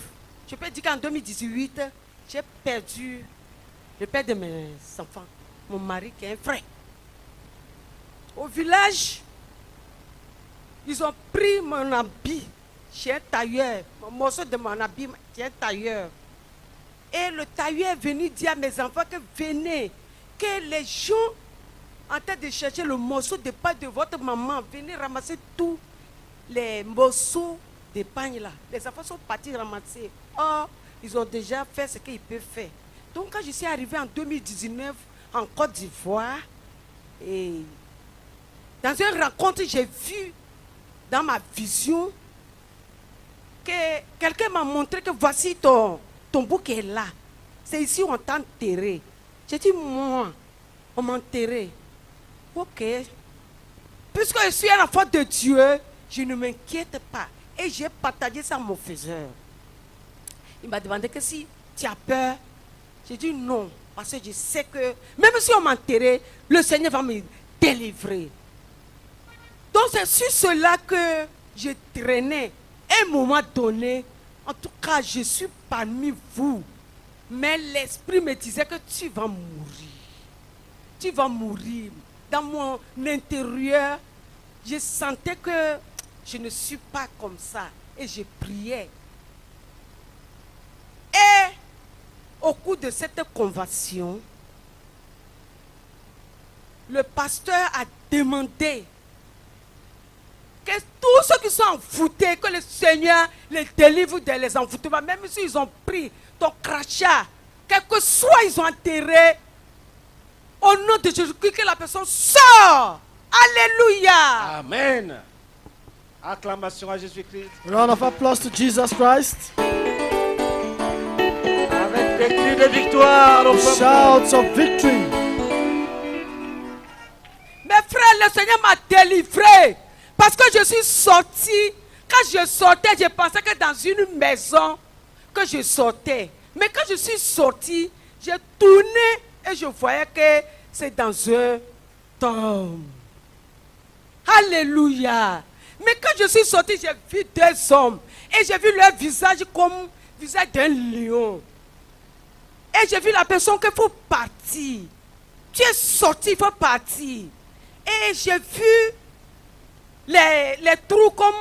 je peux dire qu'en 2018, j'ai perdu le père de mes enfants, mon mari qui est un frère. Au village, ils ont pris mon habit chez un tailleur, mon morceau de mon habit chez un tailleur. Et le tailleur est venu dire à mes enfants que venez, que les gens en train de chercher le morceau de pain de votre maman, venez ramasser tous les morceaux de pain là. Les enfants sont partis ramasser. Or, ils ont déjà fait ce qu'ils peuvent faire. Donc, quand je suis arrivée en 2019 en Côte d'Ivoire, et dans une rencontre, j'ai vu dans ma vision que quelqu'un m'a montré que voici ton, ton bouquet là. C'est ici où on t'a enterré. J'ai dit, moi, on m'a enterré. Ok. Puisque je suis un enfant de Dieu, je ne m'inquiète pas. Et j'ai partagé ça à mon faiseur. Il m'a demandé que si tu as peur, j'ai dit non. Parce que je sais que même si on m'enterrait, le Seigneur va me délivré. Donc c'est sur cela que je traînais. Un moment donné, en tout cas, je suis parmi vous. Mais l'esprit me disait que tu vas mourir. Tu vas mourir. Dans mon intérieur, je sentais que je ne suis pas comme ça. Et je priais. Et au cours de cette convention, le pasteur a demandé que tous ceux qui sont envoûtés, que le Seigneur les délivre de les envoûtements, même s'ils ont pris ton crachat, quel que soit ils ont enterré, au nom de Jésus-Christ, que la personne sort. Alléluia. Amen. Acclamation à Jésus-Christ. Round of applause to Jesus Christ. Avec des cris de victoire au. Shouts of victory. Mes frères, le Seigneur m'a délivré. Parce que je suis sorti. Quand je sortais, je pensais que dans une maison que je sortais. Mais quand je suis sorti, j'ai tourné et je voyais que c'est dans un tombe. Alléluia. Mais quand je suis sorti, j'ai vu deux hommes. Et j'ai vu leur visage comme le visage d'un lion. Et j'ai vu la personne qu'il faut partir. Tu es sorti, il faut partir. Et j'ai vu les, les trous comme,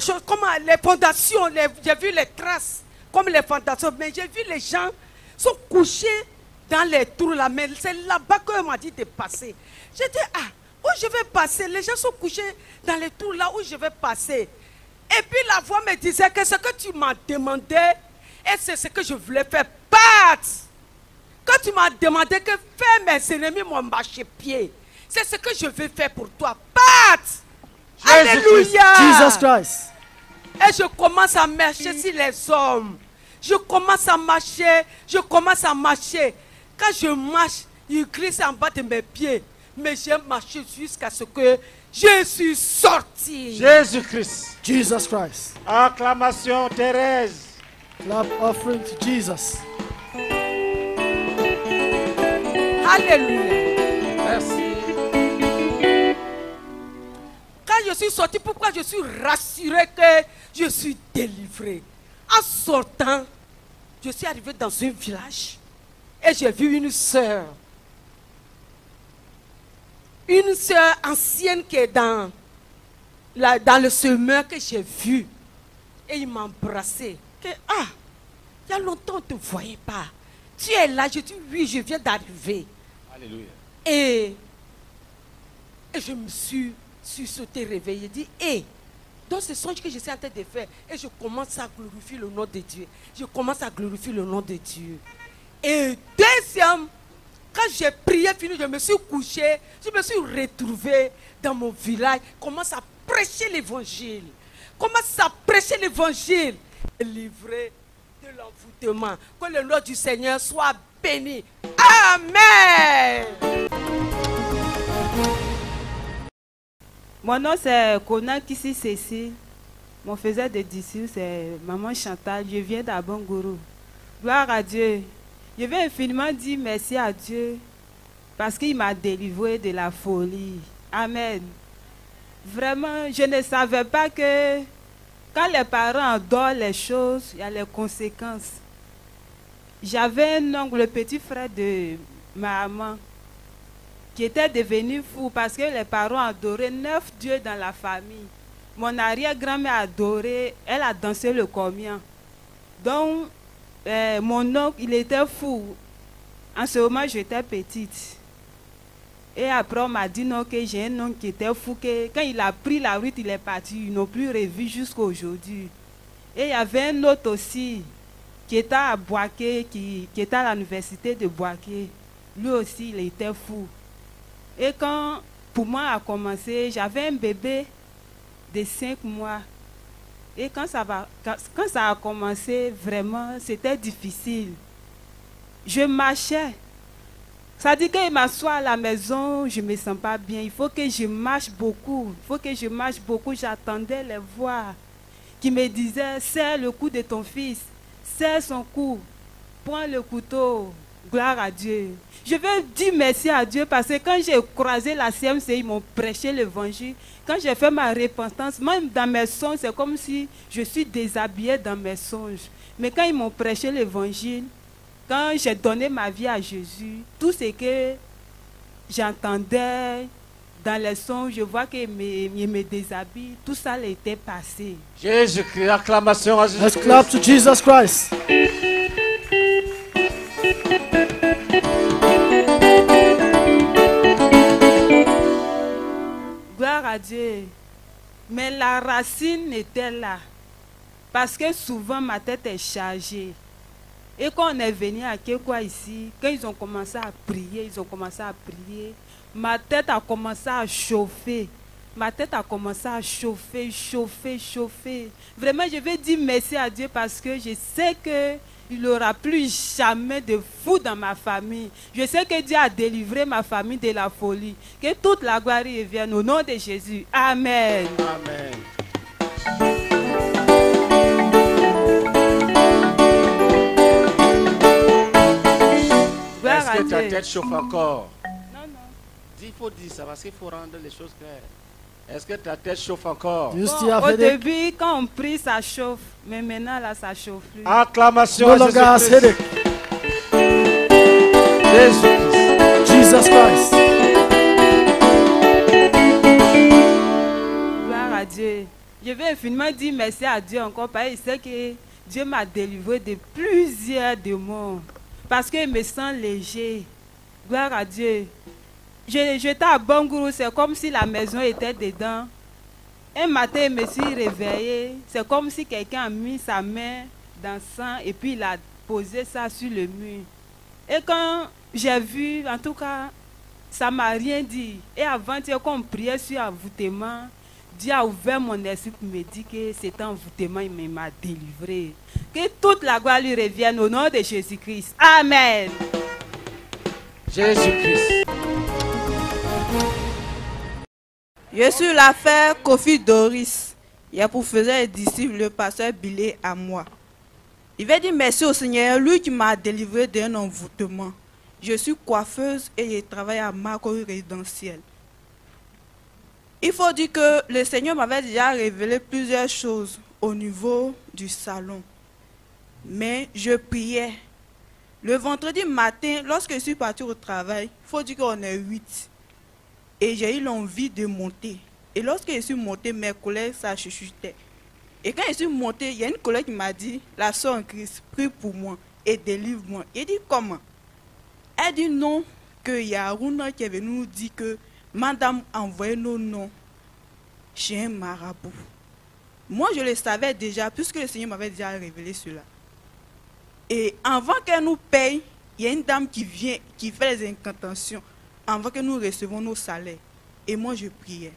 choses comme les fondations. J'ai vu les traces comme les fondations. Mais j'ai vu les gens sont couchés dans les trous là. Mais c'est là-bas qu'on m'a dit de passer. J'ai dit, ah, où je vais passer? Les gens sont couchés dans les trous là où je vais passer. Et puis la voix me disait que ce que tu m'as demandé, et c'est ce que je voulais faire. Part quand tu m'as demandé que faire mes ennemis mon marchepied, c'est ce que je vais faire pour toi. Alléluia Jesus Christ. Et je commence à marcher sur les hommes. Je commence à marcher, je commence à marcher. Quand je marche, il glisse en bas de mes pieds. Mais j'ai marché jusqu'à ce que je suis sorti. Jésus-Christ. Jesus Christ. Acclamation Thérèse. Clap offering to Jesus. Alléluia. Merci. Je suis sorti, pourquoi je suis rassuré que je suis délivré? En sortant, je suis arrivé dans un village et j'ai vu une sœur. Une sœur ancienne qui est dans, la- dans le semeur que j'ai vu. Et il m'a embrassé. Que, ah, il y a longtemps on ne te voyait pas. Tu es là, je dis oui, je viens d'arriver. Alléluia. Et, et je me suis, suis sauté réveillé. dit, hé, dans ce songe que je suis en train de faire, et je commence à glorifier le nom de Dieu. Je commence à glorifier le nom de Dieu. Et deuxième, quand j'ai prié fini, je me suis couché, je me suis retrouvé dans mon village, commence à prêcher l'évangile. Commence à prêcher l'évangile. Livré de l'envoûtement. Que le nom du Seigneur soit béni. Amen. Mon nom c'est Kona Kissi Cécile. Mon faisait de d'ici, c'est Maman Chantal. Je viens d'Abangourou. Gloire à Dieu. Je veux infiniment dire merci à Dieu parce qu'il m'a délivré de la folie. Amen. Vraiment, je ne savais pas que quand les parents adorent les choses, il y a les conséquences. J'avais un oncle, le petit frère de ma maman, qui était devenu fou parce que les parents adoraient neuf dieux dans la famille. Mon arrière-grand-mère adorait, elle a dansé le combien. Donc, euh, mon oncle, il était fou. En ce moment, j'étais petite. Et après, on m'a dit non, que j'ai un oncle qui était fou, que quand il a pris la route, il est parti. Ils n'ont plus revu jusqu'à aujourd'hui. Et il y avait un autre aussi, qui était à Boaké, qui, qui était à l'université de Boaké. Lui aussi, il était fou. Et quand pour moi a commencé, j'avais un bébé de 5 mois. Et quand ça, va, quand, ça a commencé, vraiment, c'était difficile. Je marchais. Ça dit qu'il m'assoit à la maison, je ne me sens pas bien. Il faut que je marche beaucoup. Il faut que je marche beaucoup. J'attendais les voix qui me disaient, serre le cou de ton fils, serre son cou, prends le couteau, Gloire à Dieu. Je veux dire merci à Dieu parce que quand j'ai croisé la CMC, ils m'ont prêché l'évangile. Quand j'ai fait ma repentance, même dans mes songes, c'est comme si je suis déshabillée dans mes songes. Mais quand ils m'ont prêché l'évangile, quand j'ai donné ma vie à Jésus, tout ce que j'entendais dans les songes, je vois qu'il me, il me déshabille, tout ça était passé. Jésus-Christ, acclamation à Let's Jésus-Christ. clap to Jesus Christ. Gloire à Dieu. Mais la racine était là. Parce que souvent ma tête est chargée. Et quand on est venu à Kekwa ici, quand ils ont commencé à prier, ils ont commencé à prier, ma tête a commencé à chauffer. Ma tête a commencé à chauffer, chauffer, chauffer. Vraiment, je vais dire merci à Dieu parce que je sais que il n'y aura plus jamais de fou dans ma famille. Je sais que Dieu a délivré ma famille de la folie. Que toute la gloire y revienne au nom de Jésus. Amen. Amen. Est-ce que ta tête chauffe encore? Non, non. Il faut dire ça parce qu'il faut rendre les choses claires. Est-ce que ta tête chauffe encore? Bon, au début, quand on prie, ça chauffe. Mais maintenant, là, ça chauffe plus. Acclamation No à. Jésus-Christ. Jesus Christ. Gloire à Dieu. Je vais infiniment dire merci à Dieu encore parce qu'il sait que Dieu m'a délivré de plusieurs démons. Parce qu'il me sent léger. Gloire à Dieu. J'étais à Bangourou, c'est comme si la maison était dedans. Un matin, je me suis réveillée. C'est comme si quelqu'un a mis sa main dans le sang et puis il a posé ça sur le mur. Et quand j'ai vu, en tout cas, ça m'a rien dit. Et avant-hier, quand on priait sur envoûtement, Dieu a ouvert mon esprit pour me dire que cet envoûtement, il m'a délivré. Que toute la gloire lui revienne au nom de Jésus-Christ. Amen. Jésus-Christ. Je suis l'affaire Kofi Doris. Il a pour faire les disciples le pasteur Billy à moi. Il va dire merci au Seigneur, lui qui m'a délivré d'un envoûtement. Je suis coiffeuse et je travaille à Marco Résidentiel. Il faut dire que le Seigneur m'avait déjà révélé plusieurs choses au niveau du salon. Mais je priais. Le vendredi matin, lorsque je suis partie au travail, il faut dire qu'on est huit. Et j'ai eu l'envie de monter. Et lorsque je suis montée, mes collègues, ça chuchotait. Et quand je suis montée, il y a une collègue qui m'a dit, la soeur en Christ, prie pour moi et délivre-moi. Il dit comment? Elle dit non, qu'il y a Aruna qui est venu nous dire que Madame a envoyé nos noms chez un marabout. Moi, je le savais déjà, puisque le Seigneur m'avait déjà révélé cela. Et avant qu'elle nous paye, il y a une dame qui vient, qui fait les incantations avant que nous recevons nos salaires. Et moi, je priais.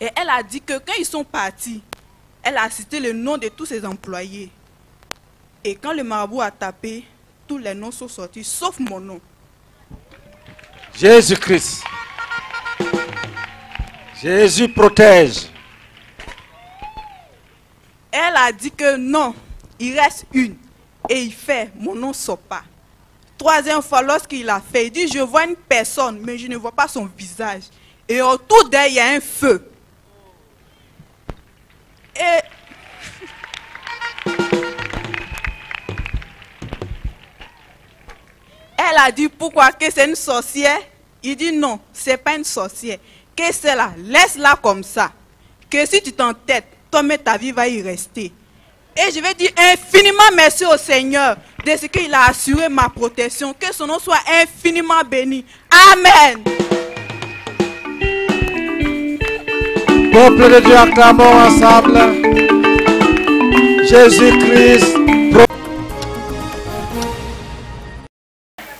Et elle a dit que quand ils sont partis, elle a cité le nom de tous ses employés. Et quand le marabout a tapé, tous les noms sont sortis, sauf mon nom. Jésus-Christ. Jésus protège. Elle a dit que non, il reste une. Et il fait, mon nom ne sort pas. Troisième fois, lorsqu'il a fait, il dit, je vois une personne, mais je ne vois pas son visage. Et autour d'elle, il y a un feu. Et elle a dit, pourquoi? Que c'est une sorcière? Il dit, non, c'est pas une sorcière. Que c'est là? Laisse-la comme ça. Que si tu t'entêtes, toi-même ta vie va y rester. Et je vais dire infiniment merci au Seigneur de ce qu'il a assuré ma protection. Que son nom soit infiniment béni. Amen. Peuple de Dieu, acclamons ensemble. Jésus-Christ.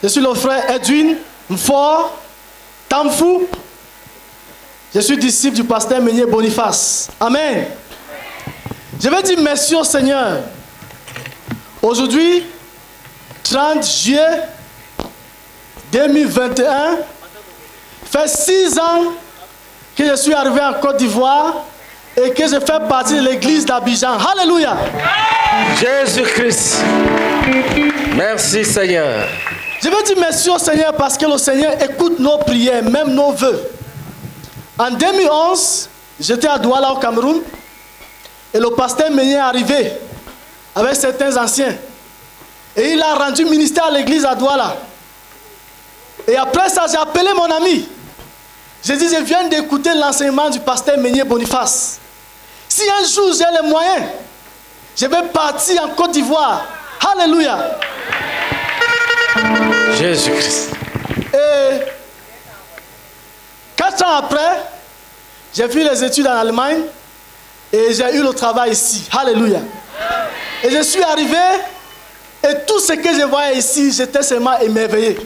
Je suis le frère Edwin Mfort Tamfou. Je suis disciple du pasteur Meunier Boniface. Amen. Je vais dire merci au Seigneur. Aujourd'hui, 30 juillet 2021, fait six ans que je suis arrivé en Côte d'Ivoire et que je fais partie de l'église d'Abidjan. Alléluia. Jésus-Christ. Merci Seigneur. Je veux dire merci au Seigneur parce que le Seigneur écoute nos prières, même nos vœux. En 2011, j'étais à Douala au Cameroun et le pasteur Meunier est arrivé avec certains anciens. Et il a rendu ministère à l'église à Douala. Et après ça, j'ai appelé mon ami. J'ai dit, je viens d'écouter l'enseignement du pasteur Meunier Boniface. Si un jour j'ai les moyens, je vais partir en Côte d'Ivoire. Alléluia. Jésus-Christ. Et quatre ans après, j'ai fait les études en Allemagne et j'ai eu le travail ici. Alléluia. Et je suis arrivé et tout ce que je voyais ici, j'étais seulement émerveillé.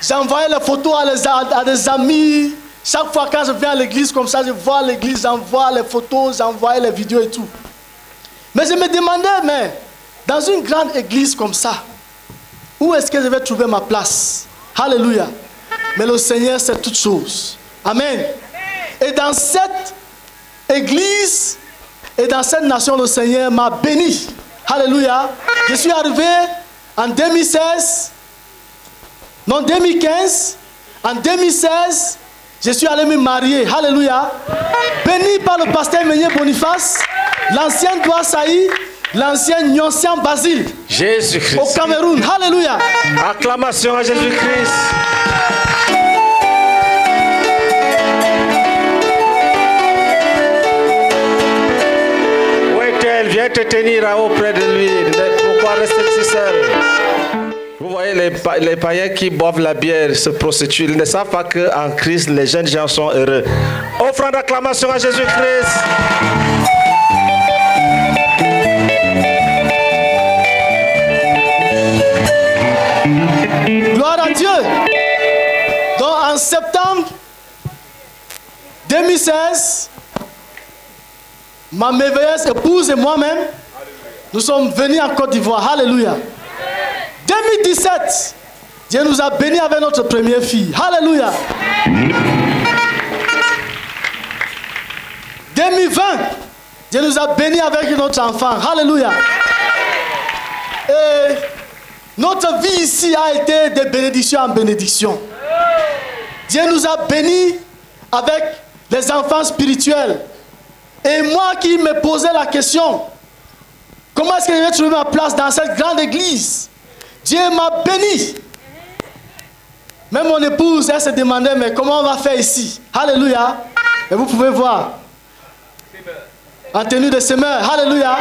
J'envoyais les photos à, des amis. Chaque fois quand je viens à l'église comme ça, je vois l'église, j'envoie les photos, j'envoie les vidéos et tout. Mais je me demandais, mais dans une grande église comme ça, où est-ce que je vais trouver ma place? Alléluia. Mais le Seigneur sait toutes choses. Amen. Et dans cette église et dans cette nation, le Seigneur m'a béni. Alléluia. Je suis arrivé en 2016, non 2015, en 2016, je suis allé me marier. Alléluia. Béni par le pasteur Meunier Boniface, l'ancien Doua Saï, l'ancien Nyoncian Basile au Jésus-Christ. Cameroun. Alléluia. Acclamation à Jésus-Christ. Viens te tenir auprès de lui. Pourquoi rester si seul? Vous voyez les païens qui boivent la bière, se prostituent. Ils ne savent pas qu'en Christ, les jeunes gens sont heureux. Offrant d'acclamation à Jésus-Christ. Gloire à Dieu. Donc en septembre 2016, ma merveilleuse épouse et moi-même, nous sommes venus en Côte d'Ivoire. Alléluia. 2017, Dieu nous a bénis avec notre première fille. Alléluia. 2020, Dieu nous a bénis avec notre enfant. Alléluia. Et notre vie ici a été de bénédiction en bénédiction. Dieu nous a bénis avec des enfants spirituels. Et moi qui me posais la question, comment est-ce que je vais trouver ma place dans cette grande église? Dieu m'a béni. Même mon épouse, elle se demandait, mais comment on va faire ici? Alléluia. Et vous pouvez voir. En tenue de semeur. Alléluia.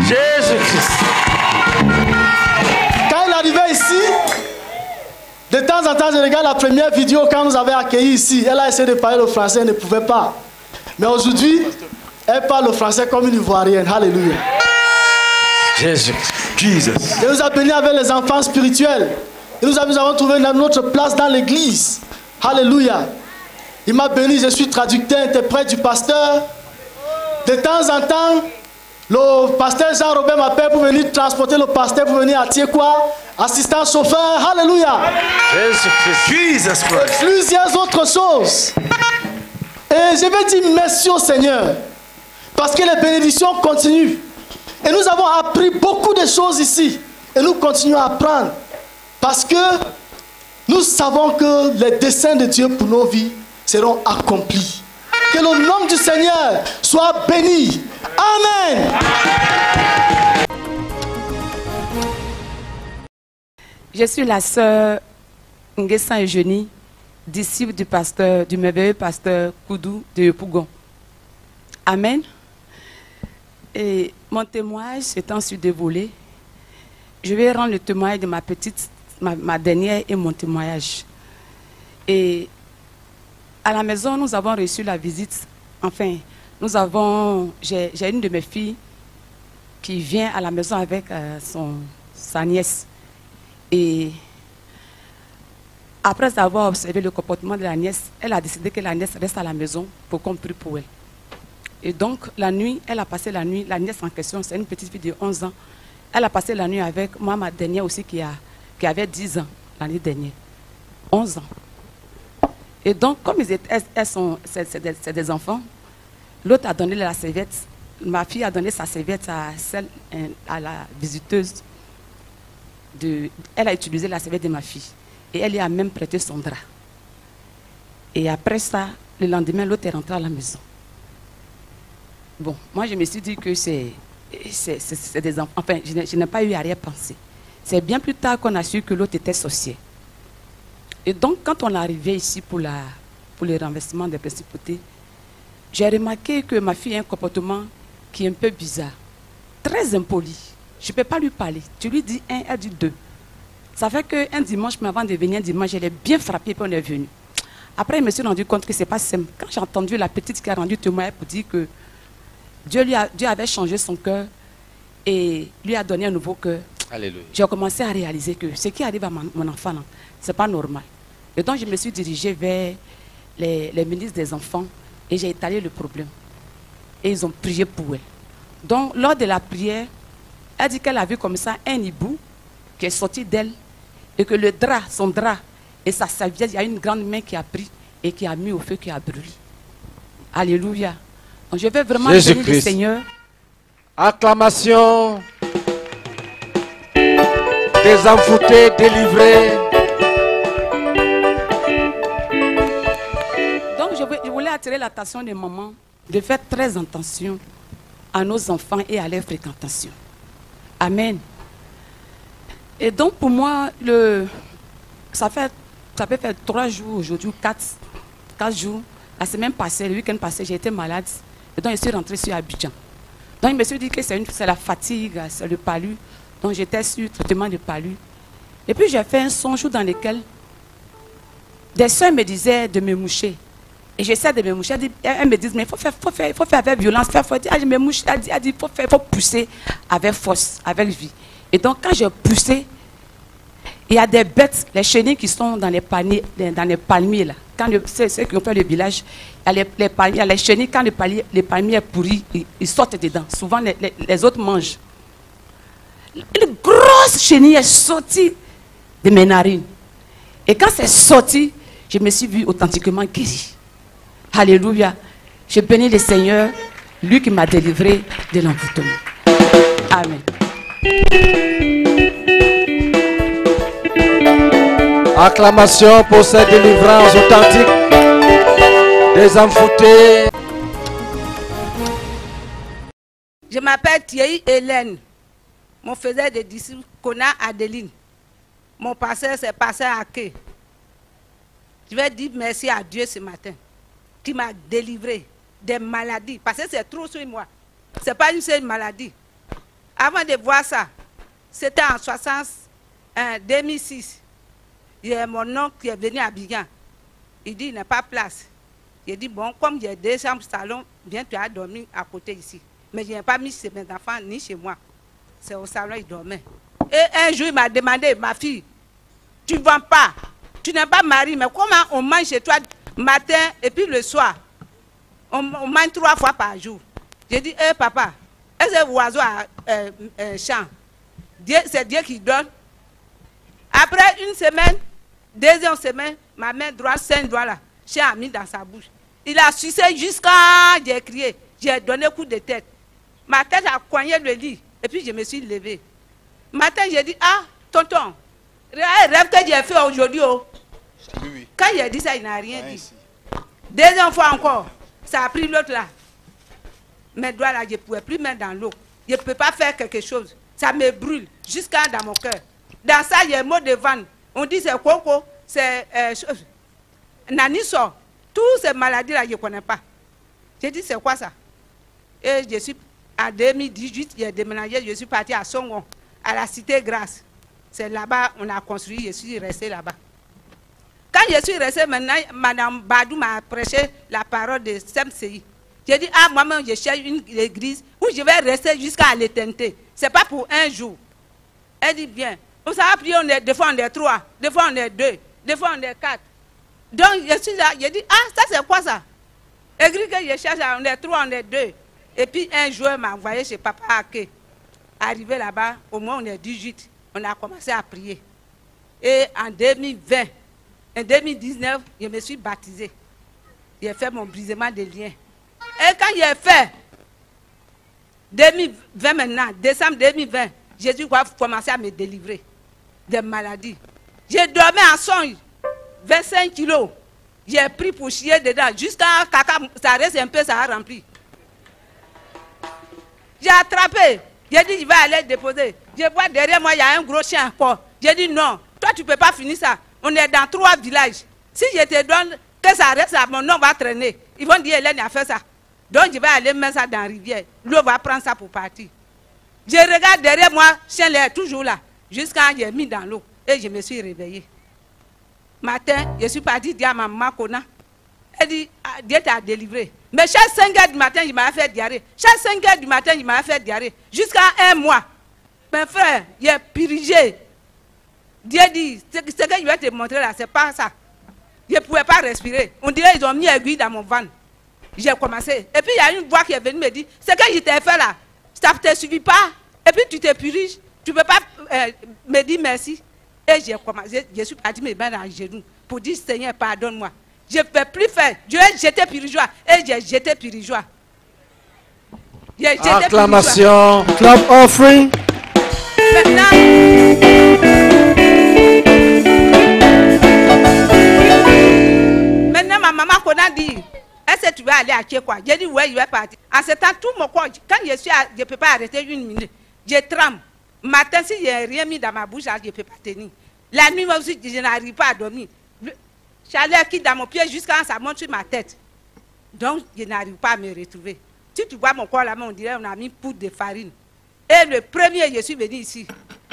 Jésus-Christ. Quand il arrivait ici, de temps en temps, je regarde la première vidéo quand nous avait accueillis ici. Elle a essayé de parler le français, elle ne pouvait pas. Mais aujourd'hui, elle parle le français comme une Ivoirienne. Alléluia. Jésus-Christ. Jesus. Il nous a bénis avec les enfants spirituels. Et nous avons nous avons trouvé notre place dans l'église. Alléluia. Il m'a béni, je suis traducteur, interprète du pasteur. De temps en temps, le pasteur Jean-Robert m'appelle pour venir transporter le pasteur, pour venir à Tiekwa, assistant chauffeur. Alléluia. Jésus-Christ. Jesus Christ. Plusieurs autres choses. Et je vais dire merci au Seigneur. Parce que les bénédictions continuent. Et nous avons appris beaucoup de choses ici. Et nous continuons à apprendre. Parce que nous savons que les desseins de Dieu pour nos vies seront accomplis. Que le nom du Seigneur soit béni. Amen. Je suis la sœur Nguessan Eugénie, disciple du pasteur, du merveilleux pasteur Koudou de Yopougon. Amen. Et mon témoignage étant sur dévolé, je vais rendre le témoignage de ma petite, ma, dernière et mon témoignage. Et à la maison, nous avons reçu la visite. Enfin, nous avons, j'ai j'ai une de mes filles qui vient à la maison avec euh, son, sa nièce. Et après avoir observé le comportement de la nièce, elle a décidé que la nièce reste à la maison pour qu'on prie pour elle. Et donc, la nuit, elle a passé la nuit, la nièce en question, c'est une petite fille de 11 ans, elle a passé la nuit avec moi, ma dernière aussi, qui, a, qui avait 10 ans l'année dernière. 11 ans. Et donc, comme elles, sont, c'est, des, des enfants, L'autre a donné la serviette. Ma fille a donné sa serviette à, celle, euh, à la visiteuse. De, elle a utilisé la serviette de ma fille. Et elle lui a même prêté son drap. Et après ça, le lendemain, l'autre est rentré à la maison. Bon, moi je me suis dit que c'est des enfants. Enfin, je n'ai- pas eu arrière-pensée. C'est bien plus tard qu'on a su que l'autre était sorcier. Et donc, quand on est arrivé ici pour, la, pour le renversement des principautés, j'ai remarqué que ma fille a un comportement qui est un peu bizarre, très impoli. Je ne peux pas lui parler. Tu lui dis un, elle dit deux. Ça fait qu'un dimanche, mais avant de venir un dimanche, elle est bien frappée puis on est venu. Après, je me suis rendu compte que ce n'est pas simple. Quand j'ai entendu la petite qui a rendu témoin pour dire que Dieu, lui a- Dieu avait changé son cœur et lui a donné un nouveau cœur, j'ai commencé à réaliser que ce qui arrive à mon, mon enfant, ce n'est pas normal. Et donc, je me suis dirigée vers les, les ministres des enfants et j'ai étalé le problème. Et ils ont prié pour elle. Donc, lors de la prière, elle dit qu'elle a vu comme ça un hibou qui est sorti d'elle et que le drap, son drap et sa serviette, il y a une grande main qui a pris et qui a mis au feu, qui a brûlé. Alléluia. Donc, je vais vraiment bénir le. Seigneur. Acclamation. Des envoûtés délivrés. Donc, je voulais attirer l'attention des mamans de faire très attention à nos enfants et à leur fréquentation. Amen. Et donc, pour moi, le, ça, fait, ça peut faire trois jours aujourd'hui, quatre, quatre jours. La semaine passée, le week-end passé, j'ai été malade. Et donc, je suis rentrée sur Abidjan. Donc, je me suis dit que c'est la fatigue, c'est le palu. Donc, j'étais sur traitement de palu. Et puis, j'ai fait un songe dans lequel des soeurs me disaient de me moucher. Et j'essaie de me moucher. Elle, dit- elle me dit, mais il faut faire, faut faire, faut faire avec violence, faire force. Elle dit, me mouche. Elle dit, dit, faut faut pousser avec force, avec vie. Et donc, quand j'ai poussé, il y a des bêtes, les chenilles qui sont dans les, palmiers. Quand ceux qui ont fait le village, il y a les, palmiers, les chenilles, quand le palmier, les palmiers est pourri, ils, sortent dedans. Souvent, les autres mangent. Une grosse chenille est sortie de mes narines. Et quand c'est sorti, je me suis vue authentiquement guérie. Alléluia. Je bénis le Seigneur, lui qui m'a délivré de l'envoûtement. Amen. Acclamation pour cette délivrance authentique. Des envoûtés. Je m'appelle Thierry Hélène. Mon faisait des disciples, Kona Adeline. Mon pasteur, c'est pasteur Ake. Je vais dire merci à Dieu ce matin qui m'a délivré des maladies. Parce que c'est trop sur moi. Ce n'est pas une seule maladie. Avant de voir ça, c'était en 60, euh, 2006. Il y a mon oncle qui est venu à Bigan. Il dit, il n'y a pas place. J'ai dit, bon, comme il a deux chambres salon, viens, tu as dormi à côté ici. Mais je n'ai pas mis chez mes enfants ni chez moi. C'est au salon, ils dormaient. Et un jour, il m'a demandé, ma fille, tu ne vends pas, tu n'es pas mariée, mais comment on mange chez toi matin et puis le soir? On, mange trois fois par jour. J'ai dit, hé papa, est-ce que l'oiseau a euh, un champ Dieu, C'est Dieu qui donne. Après une semaine, deuxième semaine, ma main droite, cinq doigts là, j'ai mis dans sa bouche. Il a sucé jusqu'à j'ai crié. J'ai donné coup de tête. Ma tête a coigné le lit. Et puis je me suis levée. Matin, j'ai dit, ah, tonton, rêve que j'ai fait aujourd'hui. Oh. Quand a dit ça, il n'a rien dit. Deuxième fois encore, ça a pris l'autre là. Mes doigts là, je ne pouvais plus mettre dans l'eau. Je ne peux pas faire quelque chose. Ça me brûle jusqu'à dans mon cœur. Dans ça, il y a un mot de vente. On dit c'est coco, c'est euh, chose. Naniso. Toutes ces maladies-là, je ne connais pas. J'ai dit, c'est quoi ça? Et je suis, en 2018, j'ai déménagé, je suis parti à Songon, à la Cité Grâce. C'est là-bas, on a construit, je suis resté là-bas. Quand je suis resté, maintenant, Madame Badou m'a prêché la parole de SMCI. J'ai dit, ah, moi-même, je cherche une église où je vais rester jusqu'à l'éternité. Ce n'est pas pour un jour. Elle dit, bien. On s'est appris, on est, des fois on est trois, des fois on est deux, des fois on est quatre. Donc, je suis là, je dis, ah, ça c'est quoi ça? Église que je cherche, on est trois, on est deux. Et puis un jour, m'a envoyé chez Papa Ake. Arrivé là-bas, au moins on est 18, on a commencé à prier. Et en 2020, en 2019, je me suis baptisée. J'ai fait mon brisement des liens. Et quand il est fait, 2020 maintenant, décembre 2020, Jésus va commencer à me délivrer des maladies. J'ai dormi en songe, 25 kilos. J'ai pris pour chier dedans. Jusqu'à caca, ça reste un peu, ça a rempli. J'ai attrapé. J'ai dit, je vais aller déposer. Je vois derrière moi, il y a un gros chien encore. J'ai dit, non, toi, tu ne peux pas finir ça. On est dans trois villages. Si je te donne que ça reste mon nom va traîner. Ils vont dire, Hélène a fait ça. Donc, je vais aller mettre ça dans la rivière. L'eau va prendre ça pour partir. Je regarde derrière moi, chien est toujours là. Jusqu'à j'ai mis dans l'eau. Et je me suis réveillée. Matin, je suis partie dire à ma maman Kona. Elle dit, ah, Dieu t'a délivré. Mais chaque 5 heures du matin, il m'a fait diarrhée. Chaque 5 heures du matin, il m'a fait diarrhée. Jusqu'à un mois. Mes frères, il est purigé. Dieu dit, ce que je vais te montrer là, c'est pas ça. Je ne pouvais pas respirer. On dirait qu'ils ont mis aiguille dans mon ventre. J'ai commencé. Et puis il y a une voix qui est venue me dire, ce que je t'ai fait là, ça ne te suffit pas. Et puis tu te puriges. Tu ne peux pas euh, me dire merci. Et j'ai commencé, je suis parti me mettre dans genoux pour dire Seigneur, pardonne-moi. Je ne peux plus faire. Vais jeter pirigeois. Et j'ai jeté pirigeois. Acclamation. Clap offering. Maintenant, ma maman qu'on a dit, est-ce tu vas aller à quoi J'ai dit, oui, je vais partir. En ce temps, tout mon corps, quand je suis, à- je ne peux pas arrêter une minute. Je tremble. Matin, si je n'ai rien mis dans ma bouche, je ne peux pas tenir. La nuit aussi, je n'arrive pas à dormir. Le chaleur qui dans mon pied jusqu'à ça monte sur ma tête. Donc, je n'arrive pas à me retrouver. Si tu vois mon corps là, on dirait qu'on a mis poudre de farine. Et le premier, je suis venu ici.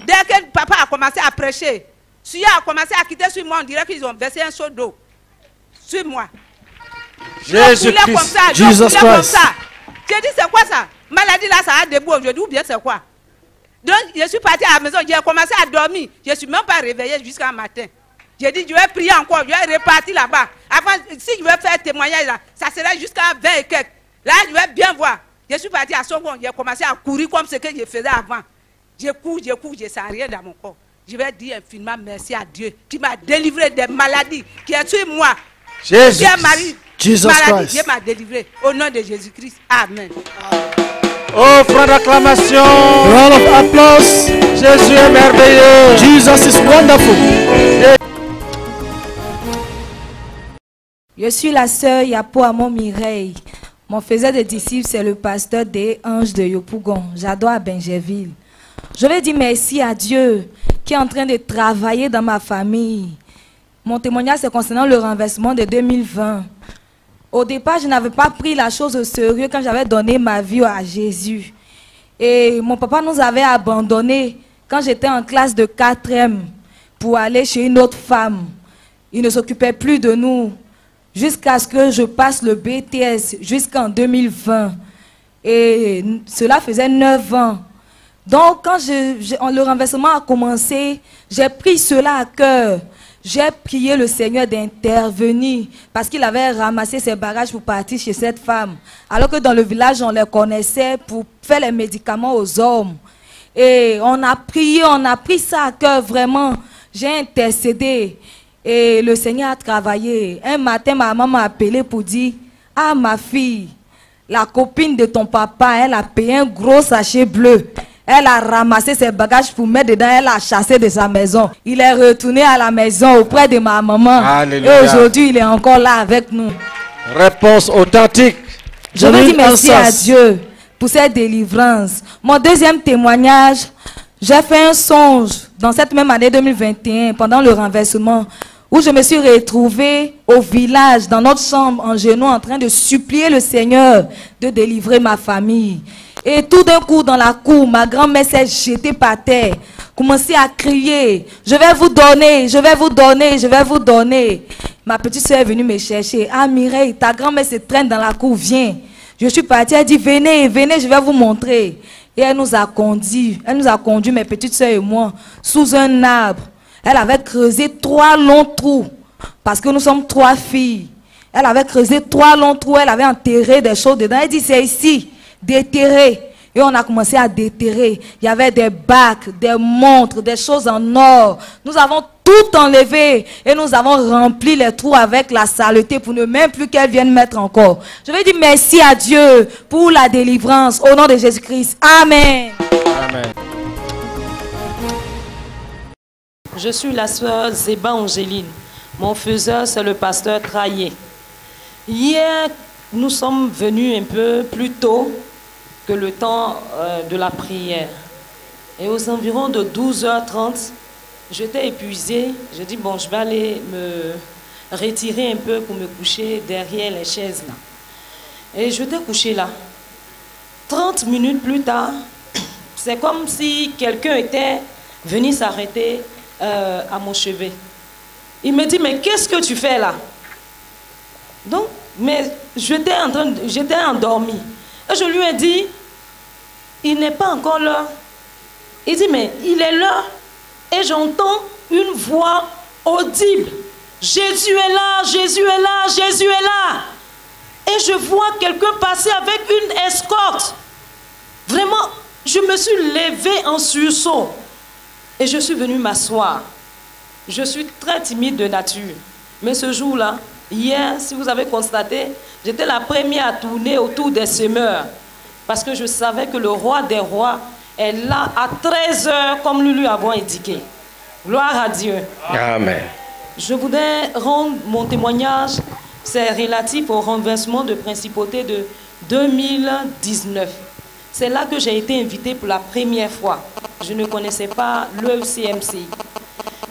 Dès que papa a commencé à prêcher, si a commencé à quitter sur moi, on dirait qu'ils ont versé un seau d'eau sur moi. Jésus coulais comme Christ. ça, je Jesus coulais comme Christ. ça. J'ai dit, c'est quoi ça? Maladie là, ça a debout aujourd'hui ou bien c'est quoi? Donc, je suis parti à la maison, j'ai commencé à dormir. Je ne suis même pas réveillé jusqu'à matin. J'ai dit, je vais prier encore, je vais repartir là-bas. Avant, si je vais faire témoignage là, ça sera jusqu'à 20 et quelques. Là, je vais bien voir. Je suis parti à Songon, j'ai commencé à courir comme ce que je faisais avant. Je cours, je cours, je ne sens rien dans mon corps. Je vais dire infiniment merci à Dieu qui m'a délivré des maladies qui est sur moi. Jésus Marie, Jesus maladie, Christ. Dieu m'a délivré. Au nom de Jésus-Christ. Amen. Offre d'acclamation. Round of applause. Jésus est merveilleux. Jesus is wonderful. Je suis la sœur Yapo Amon Mireille. Mon faisait de disciples, c'est le pasteur des Anges de Yopougon. J'adore à Benjerville. Je vais dire merci à Dieu qui est en train de travailler dans ma famille. Mon témoignage, c'est concernant le renversement de 2020. Au départ, je n'avais pas pris la chose au sérieux quand j'avais donné ma vie à Jésus. Et mon papa nous avait abandonnés quand j'étais en classe de 4e pour aller chez une autre femme. Il ne s'occupait plus de nous jusqu'à ce que je passe le BTS jusqu'en 2020. Et cela faisait 9 ans. Donc, quand le renversement a commencé, j'ai pris cela à cœur. J'ai prié le Seigneur d'intervenir parce qu'il avait ramassé ses bagages pour partir chez cette femme. Alors que dans le village, on les connaissait pour faire les médicaments aux hommes. Et on a prié, on a pris ça à cœur vraiment. J'ai intercédé et le Seigneur a travaillé. Un matin, ma maman m'a appelé pour dire Ah, ma fille, la copine de ton papa, elle a payé un gros sachet bleu. Elle a ramassé ses bagages pour mettre dedans, elle a chassé de sa maison. Il est retourné à la maison auprès de ma maman. Alléluia. Et aujourd'hui, il est encore là avec nous. Réponse authentique. Je veux dire merci à Dieu pour cette délivrance. Mon deuxième témoignage, j'ai fait un songe dans cette même année 2021, pendant le renversement, où je me suis retrouvée au village, dans notre chambre, en genoux, en train de supplier le Seigneur de délivrer ma famille. Et tout d'un coup, dans la cour, ma grand-mère s'est jetée par terre, commençait à crier, je vais vous donner, je vais vous donner, je vais vous donner. Ma petite soeur est venue me chercher. Ah Mireille, ta grand-mère se traîne dans la cour, viens. Je suis partie, elle dit, venez, venez, je vais vous montrer. Et elle nous a conduits, elle nous a conduits, mes petites soeurs et moi, sous un arbre. Elle avait creusé trois longs trous, parce que nous sommes trois filles. Elle avait creusé trois longs trous, elle avait enterré des choses dedans. Elle dit, c'est ici, déterré. Et on a commencé à déterrer. Il y avait des bacs, des montres, des choses en or. Nous avons tout enlevé et nous avons rempli les trous avec la saleté pour ne même plus qu'elle vienne mettre encore. Je vais dire merci à Dieu pour la délivrance au nom de Jésus-Christ. Amen. Amen. Je suis la sœur Zéba Angéline. Mon faiseur, c'est le pasteur Traillé. Hier, nous sommes venus un peu plus tôt que le temps euh, de la prière. Et aux environs de 12h30, j'étais épuisée. J'ai dit, bon, je vais aller me retirer un peu pour me coucher derrière les chaises là. Et j'étais couchée là. 30 minutes plus tard, c'est comme si quelqu'un était venu s'arrêter euh, à mon chevet. Il me dit, mais qu'est-ce que tu fais là? Donc, mais j'étais en train, j'étais endormi. Et je lui ai dit, il n'est pas encore là. Il dit, mais il est là. Et j'entends une voix audible. Jésus est là, Jésus est là, Jésus est là. Et je vois quelqu'un passer avec une escorte. Vraiment, je me suis levée en sursaut. Et je suis venue m'asseoir. Je suis très timide de nature. Mais ce jour-là, hier, si vous avez constaté, j'étais la première à tourner autour des semeurs. Parce que je savais que le roi des rois est là à 13 heures, comme nous lui avons indiqué. Gloire à Dieu. Amen. Je voudrais rendre mon témoignage, c'est relatif au renversement de principauté de 2019. C'est là que j'ai été invité pour la première fois. Je ne connaissais pas le CMC.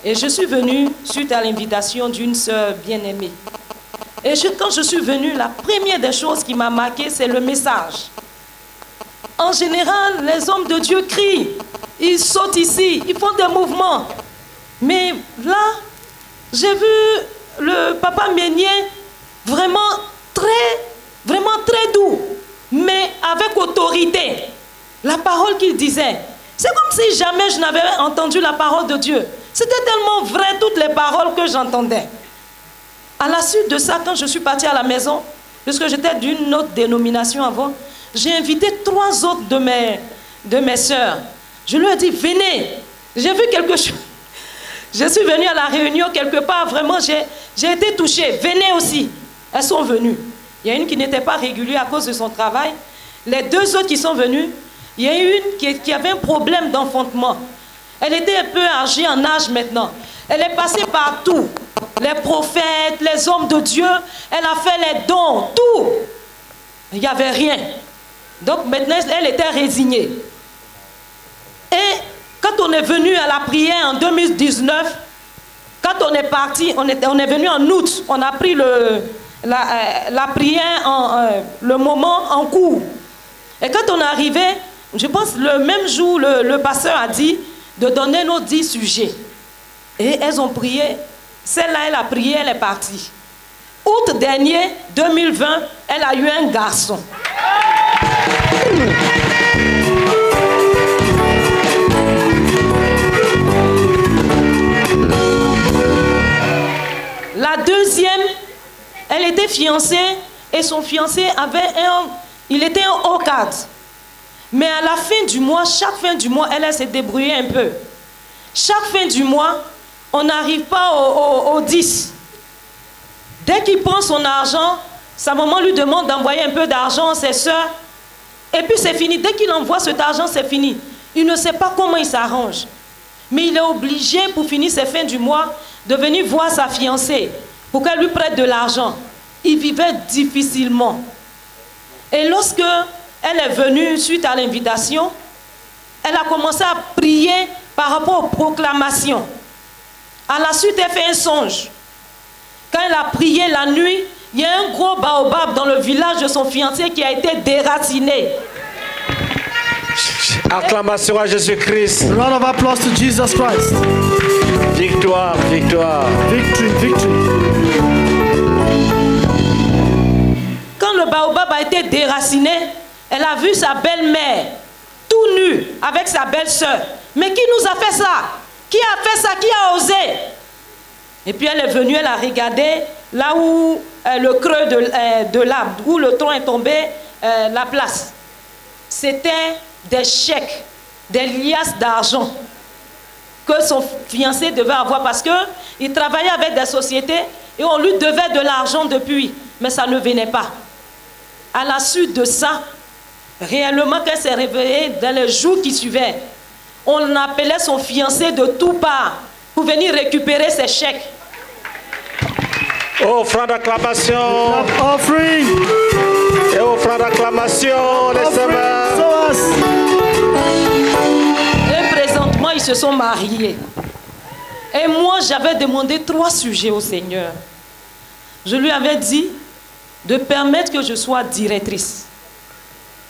Et je suis venue suite à l'invitation d'une sœur bien-aimée. Et quand je suis venue, la première des choses qui m'a marqué, c'est le message. En général, les hommes de Dieu crient, ils sautent ici, ils font des mouvements. Mais là, j'ai vu le papa Meunier vraiment très, vraiment très doux mais avec autorité. La parole qu'il disait, c'est comme si jamais je n'avais entendu la parole de Dieu. C'était tellement vrai toutes les paroles que j'entendais. À la suite de ça, quand je suis partie à la maison, puisque j'étais d'une autre dénomination avant, j'ai invité trois autres de mes, de mes soeurs. Je leur ai dit, venez, j'ai vu quelque chose. Je suis venue à la réunion quelque part, vraiment, j'ai été touchée. Venez aussi. Elles sont venues. Il y a une qui n'était pas régulière à cause de son travail. Les deux autres qui sont venues, il y a une qui, avait un problème d'enfantement. Elle était un peu âgée en âge maintenant. Elle est passée partout. Les prophètes, les hommes de Dieu. Elle a fait les dons, tout. Il n'y avait rien. Donc maintenant, elle était résignée. Et quand on est venu à la prière en 2019, quand on est parti, on est, venu en août, on a pris euh, la prière, en, euh, le moment en cours. Et quand on est arrivé, je pense le même jour, le, pasteur a dit de donner nos dix sujets. Et elles ont prié. Celle-là, elle a prié, elle est partie. Août dernier, 2020, elle a eu un garçon. La deuxième, elle était fiancée et son fiancé avait un, il était un haut cadre. Mais à la fin du mois, chaque fin du mois, elle, s'est débrouillée un peu. Chaque fin du mois, on n'arrive pas au, 10. Dès qu'il prend son argent, sa maman lui demande d'envoyer un peu d'argent à ses soeurs. Et puis c'est fini. Dès qu'il envoie cet argent, c'est fini. Il ne sait pas comment il s'arrange. Mais il est obligé, pour finir ses fins du mois, de venir voir sa fiancée pour qu'elle lui prête de l'argent. Il vivait difficilement. Et lorsque elle est venue suite à l'invitation, elle a commencé à prier par rapport aux proclamations. À la suite, elle fait un songe. Quand elle a prié la nuit, il y a un gros baobab dans le village de son fiancé qui a été déraciné. Acclamation à Jésus-Christ. Round of applause to Jesus Christ. Victoire, victoire. Victory, victory. Quand le baobab a été déraciné, elle a vu sa belle-mère tout nue avec sa belle-sœur. Mais qui nous a fait ça? Qui a fait ça? Qui a osé? Et puis elle est venue, elle a regardé là où euh, le creux de, euh, de l'arbre, où le tronc est tombé, euh, la place. C'était des chèques, des liasses d'argent que son fiancé devait avoir parce qu'il travaillait avec des sociétés et on lui devait de l'argent depuis, mais ça ne venait pas. À la suite de ça, réellement qu'elle s'est réveillée dans les jours qui suivaient, on appelait son fiancé de tout part pour venir récupérer ses chèques. Offrande d'acclamation. Offering. Et offrande d'acclamation, les semaines. Et présentement, ils se sont mariés. Et moi, j'avais demandé trois sujets au Seigneur. Je lui avais dit de permettre que je sois directrice.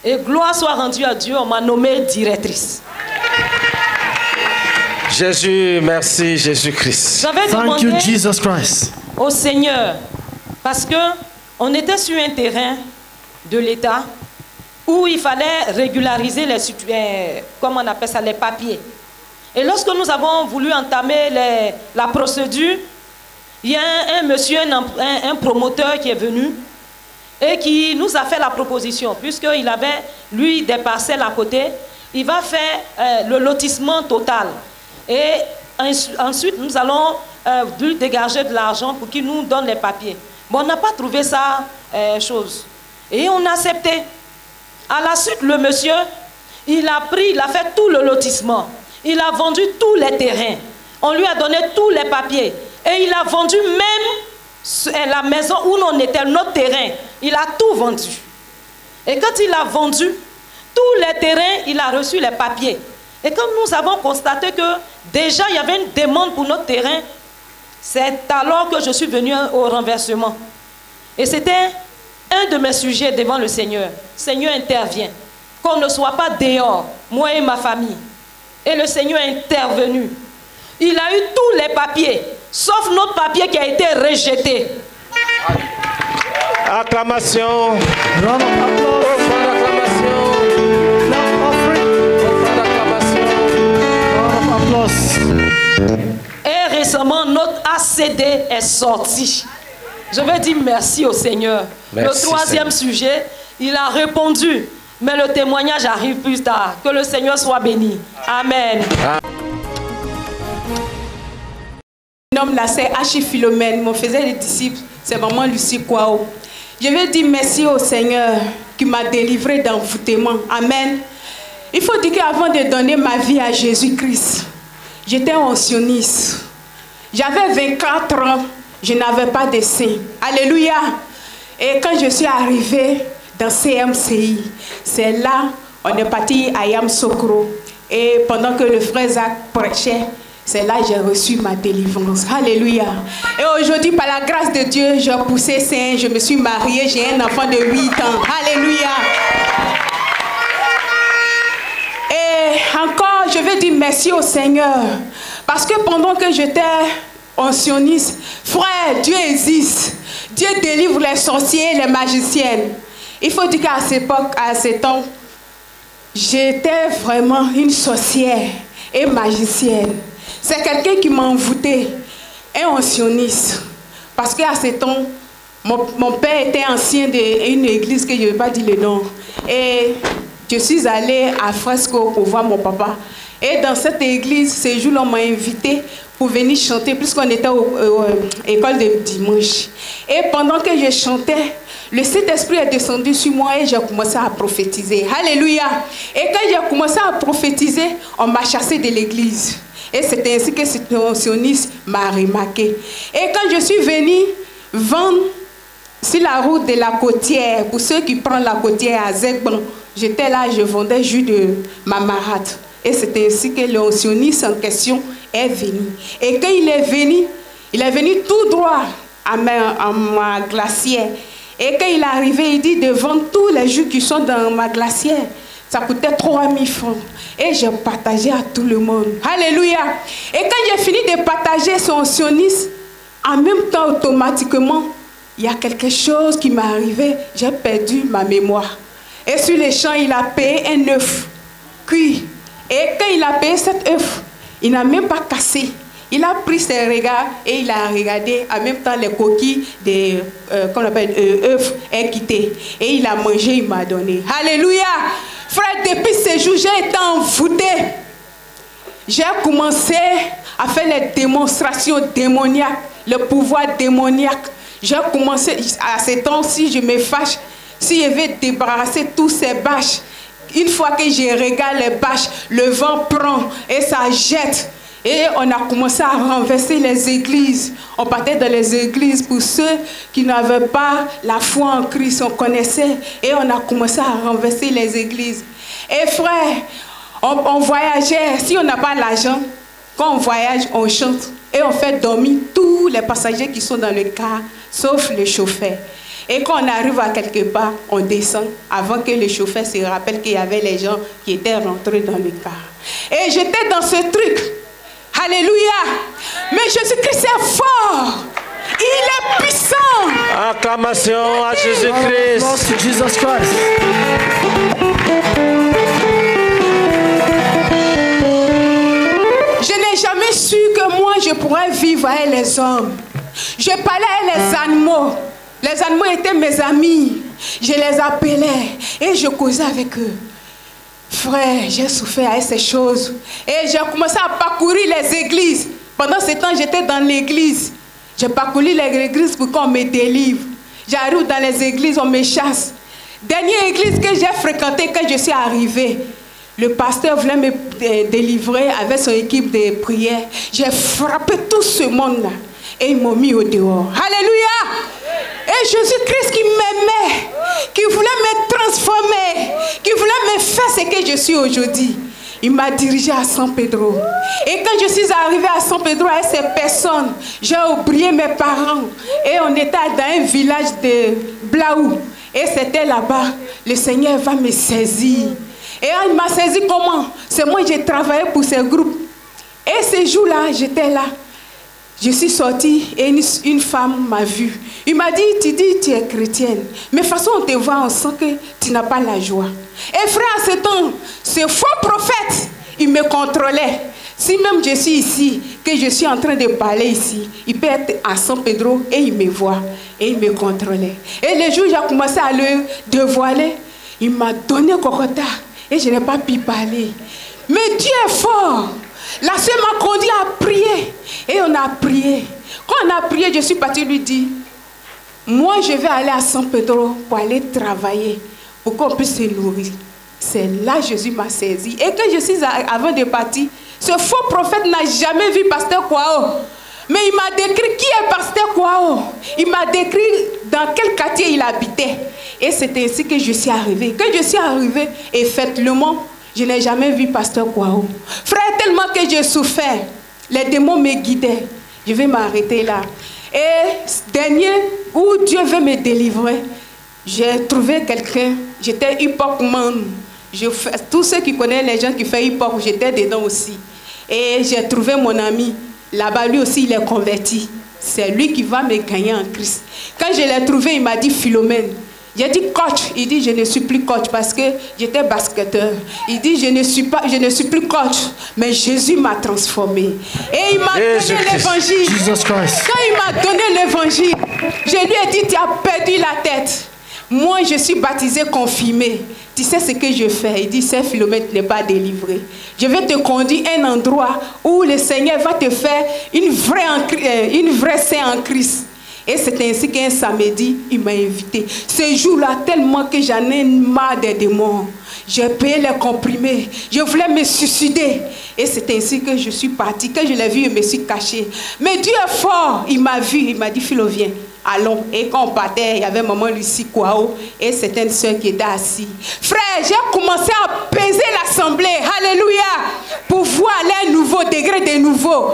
Et gloire soit rendue à Dieu, on m'a nommée directrice. Jésus, merci Jésus-Christ. J'avais Thank demandé you, Jesus Christ. au Seigneur parce que on était sur un terrain de l'État où il fallait régulariser les euh, comment on appelle ça les papiers. Et lorsque nous avons voulu entamer les- la procédure, il y a un, un monsieur, un, em- un- un promoteur qui est venu et qui nous a fait la proposition, puisqu'il avait, lui, des parcelles à côté, il va faire euh, le lotissement total. Et ens- ensuite, nous allons euh, lui dégager de l'argent pour qu'il nous donne les papiers. Bon, on n'a pas trouvé ça euh, chose. Et on a accepté. À la suite, le monsieur, il a pris, il a fait tout le lotissement. Il a vendu tous les terrains. On lui a donné tous les papiers. Et il a vendu même euh, la maison où l'on était, notre terrain. Il a tout vendu. Et quand il a vendu tous les terrains, il a reçu les papiers. Et comme nous avons constaté que déjà il y avait une demande pour notre terrain, c'est alors que je suis venu au renversement. Et c'était un de mes sujets devant le Seigneur. Seigneur intervient. Qu'on ne soit pas dehors, moi et ma famille. Et le Seigneur est intervenu. Il a eu tous les papiers, sauf notre papier qui a été rejeté. Acclamation. Récemment, notre ACD est sorti. Je veux dire merci au Seigneur. Merci, le troisième sujet, il a répondu. Mais le témoignage arrive plus tard. Que le Seigneur soit béni. Amen. Mon nom là, c'est Hachi Philomène. Mon faisait des disciples, c'est maman Lucie Kwao. Je veux dire merci au Seigneur qui m'a délivré d'envoûtement. Amen. Il faut dire qu'avant de donner ma vie à Jésus-Christ, j'étais ancionniste. J'avais 24 ans, je n'avais pas de sein. Alléluia. Et quand je suis arrivée dans CMCI, c'est là, on est parti à Yamsokro. Et pendant que le frère Zach prêchait, c'est là que j'ai reçu ma délivrance. Alléluia. Et aujourd'hui, par la grâce de Dieu, j'ai poussé saint, je me suis mariée, j'ai un enfant de 8 ans. Alléluia. Et encore, je veux dire merci au Seigneur. Parce que pendant que j'étais ancionniste, frère, Dieu existe. Dieu délivre les sorciers et les magiciennes. Il faut dire qu'à cette époque, à ce temps, j'étais vraiment une sorcière et magicienne. C'est quelqu'un qui m'a envoûté, un ancionniste. Parce qu'à ce temps, mon, mon père était ancien d'une église que je ne vais pas dire le nom. Et je suis allée à Fresco pour voir mon papa. Et dans cette église, ce jour-là, on m'a invité pour venir chanter, puisqu'on était à l'école de dimanche. Et pendant que je chantais, le Saint-Esprit est descendu sur moi et j'ai commencé à prophétiser. Alléluia. Et quand j'ai commencé à prophétiser, on m'a chassé de l'église. Et c'est ainsi que ce sioniste m'a remarqué. Et quand je suis venue vendre sur la route de la côtière, pour ceux qui prennent la côtière à Zegban, j'étais là, je vendais jus de mamarade. Et c'est ainsi que le sioniste en question est venu. Et quand il est venu, il est venu tout droit à ma, glacière. Et quand il est arrivé, il dit de vendre tous les jus qui sont dans ma glacière. Ça coûtait 3000 francs. Et j'ai partagé à tout le monde. Alléluia. Et quand j'ai fini de partager son sioniste, en même temps, automatiquement, il y a quelque chose qui m'est arrivé. J'ai perdu ma mémoire. Et sur les champs, il a payé un œuf cuit. Et quand il a payé cet œuf, il n'a même pas cassé. Il a pris ses regards et il a regardé en même temps les coquilles des euh, qu'on appelle euh, œufs quitté. Et il a mangé, il m'a donné. Alléluia. Frère, depuis ce jour, j'ai été envoûtée. J'ai commencé à faire les démonstrations démoniaques, le pouvoir démoniaque. J'ai commencé, à ce temps-ci, je me fâche. Si je vais débarrasser tous ces bâches, une fois que je regarde les bâches, le vent prend et ça jette. Et on a commencé à renverser les églises. On partait dans les églises pour ceux qui n'avaient pas la foi en Christ. On connaissait et on a commencé à renverser les églises. Et frère, on, on voyageait. Si on n'a pas l'argent, quand on voyage, on chante et on fait dormir tous les passagers qui sont dans le car, sauf le chauffeur. Et quand on arrive à quelque part, on descend avant que le chauffeur se rappelle qu'il y avait les gens qui étaient rentrés dans le car. Et j'étais dans ce truc. Alléluia. Mais Jésus-Christ est fort. Il est puissant. Acclamation à Jésus-Christ. Jesus Christ. Je n'ai jamais su que moi je pourrais vivre avec les hommes. Je parlais avec les animaux. Les animaux étaient mes amis. Je les appelais et je causais avec eux. Frère, j'ai souffert avec ces choses. Et j'ai commencé à parcourir les églises. Pendant ce temps, j'étais dans l'église. J'ai parcouru les églises pour qu'on me délivre. J'arrive dans les églises, on me chasse. Dernière église que j'ai fréquentée quand je suis arrivée, le pasteur voulait me dé- délivrer avec son équipe de prière. J'ai frappé tout ce monde-là et ils m'ont mis au dehors. Alléluia! Et Jésus-Christ qui m'aimait, qui voulait me transformer, qui voulait me faire ce que je suis aujourd'hui. Il m'a dirigé à San Pedro. Et quand je suis arrivée à San Pedro avec ces personnes, j'ai oublié mes parents. Et on était dans un village de Blaou. Et c'était là-bas. Le Seigneur va me saisir. Et il m'a saisi comment? C'est moi j'ai travaillé pour ce groupe. Et ce jour-là, j'étais là. Je suis sortie et une, femme m'a vue. Il m'a dit, tu dis tu es chrétienne. Mais façon, on te voit, on sent que tu n'as pas la joie. Et frère, à ce temps, ce faux prophète, il me contrôlait. Si même je suis ici, que je suis en train de parler ici, il peut être à San Pedro et il me voit. Et il me contrôlait. Et le jour où j'ai commencé à le dévoiler, il m'a donné Kokota. Et je n'ai pas pu parler. Mais Dieu est fort. La sœur m'a conduit à prier. Et on a prié. Quand on a prié, je suis partie lui dire, moi je vais aller à San Pedro pour aller travailler, pour qu'on puisse se nourrir. C'est là que Jésus m'a saisi. Et quand je suis avant de partir, ce faux prophète n'a jamais vu Pasteur Kwao. Mais il m'a décrit qui est Pasteur Kwao. Il m'a décrit dans quel quartier il habitait. Et c'est ainsi que je suis arrivée. Quand je suis arrivée, effectivement, je n'ai jamais vu Pasteur Kwao. Frère, tellement que j'ai souffert, les démons me guidaient. Je vais m'arrêter là. Et dernier, où Dieu veut me délivrer, j'ai trouvé quelqu'un, j'étais hip-hop man. Je fais, tous ceux qui connaissent les gens qui font hip-hop, j'étais dedans aussi. Et j'ai trouvé mon ami. Là-bas, lui aussi, il est converti. C'est lui qui va me gagner en Christ. Quand je l'ai trouvé, il m'a dit Philomène. J'ai dit coach. Il dit je ne suis plus coach parce que j'étais basketteur. Il dit je ne suis pas, je ne suis plus coach, mais Jésus m'a transformé. Et il m'a donné l'évangile. Quand il m'a donné l'évangile, je lui ai dit tu as perdu la tête. Moi, je suis baptisé, confirmé. Tu sais ce que je fais? Il dit, c'est Philomène n'est pas délivré. Je vais te conduire à un endroit où le Seigneur va te faire une vraie, euh, une vraie sainte en Christ. Et c'est ainsi qu'un samedi, il m'a invité. Ce jour-là, tellement que j'en ai marre des démons. J'ai payé les comprimés. Je voulais me suicider. Et c'est ainsi que je suis partie. Quand je l'ai vu, je me suis cachée. Mais Dieu est fort. Il m'a vu. Il m'a dit, Philo, viens. Allons. Et quand on partait, il y avait maman Lucie Kwao et c'était une soeur qui était assise. Frère, j'ai commencé à peser l'assemblée. Alléluia. Pour voir les nouveaux degrés de nouveau.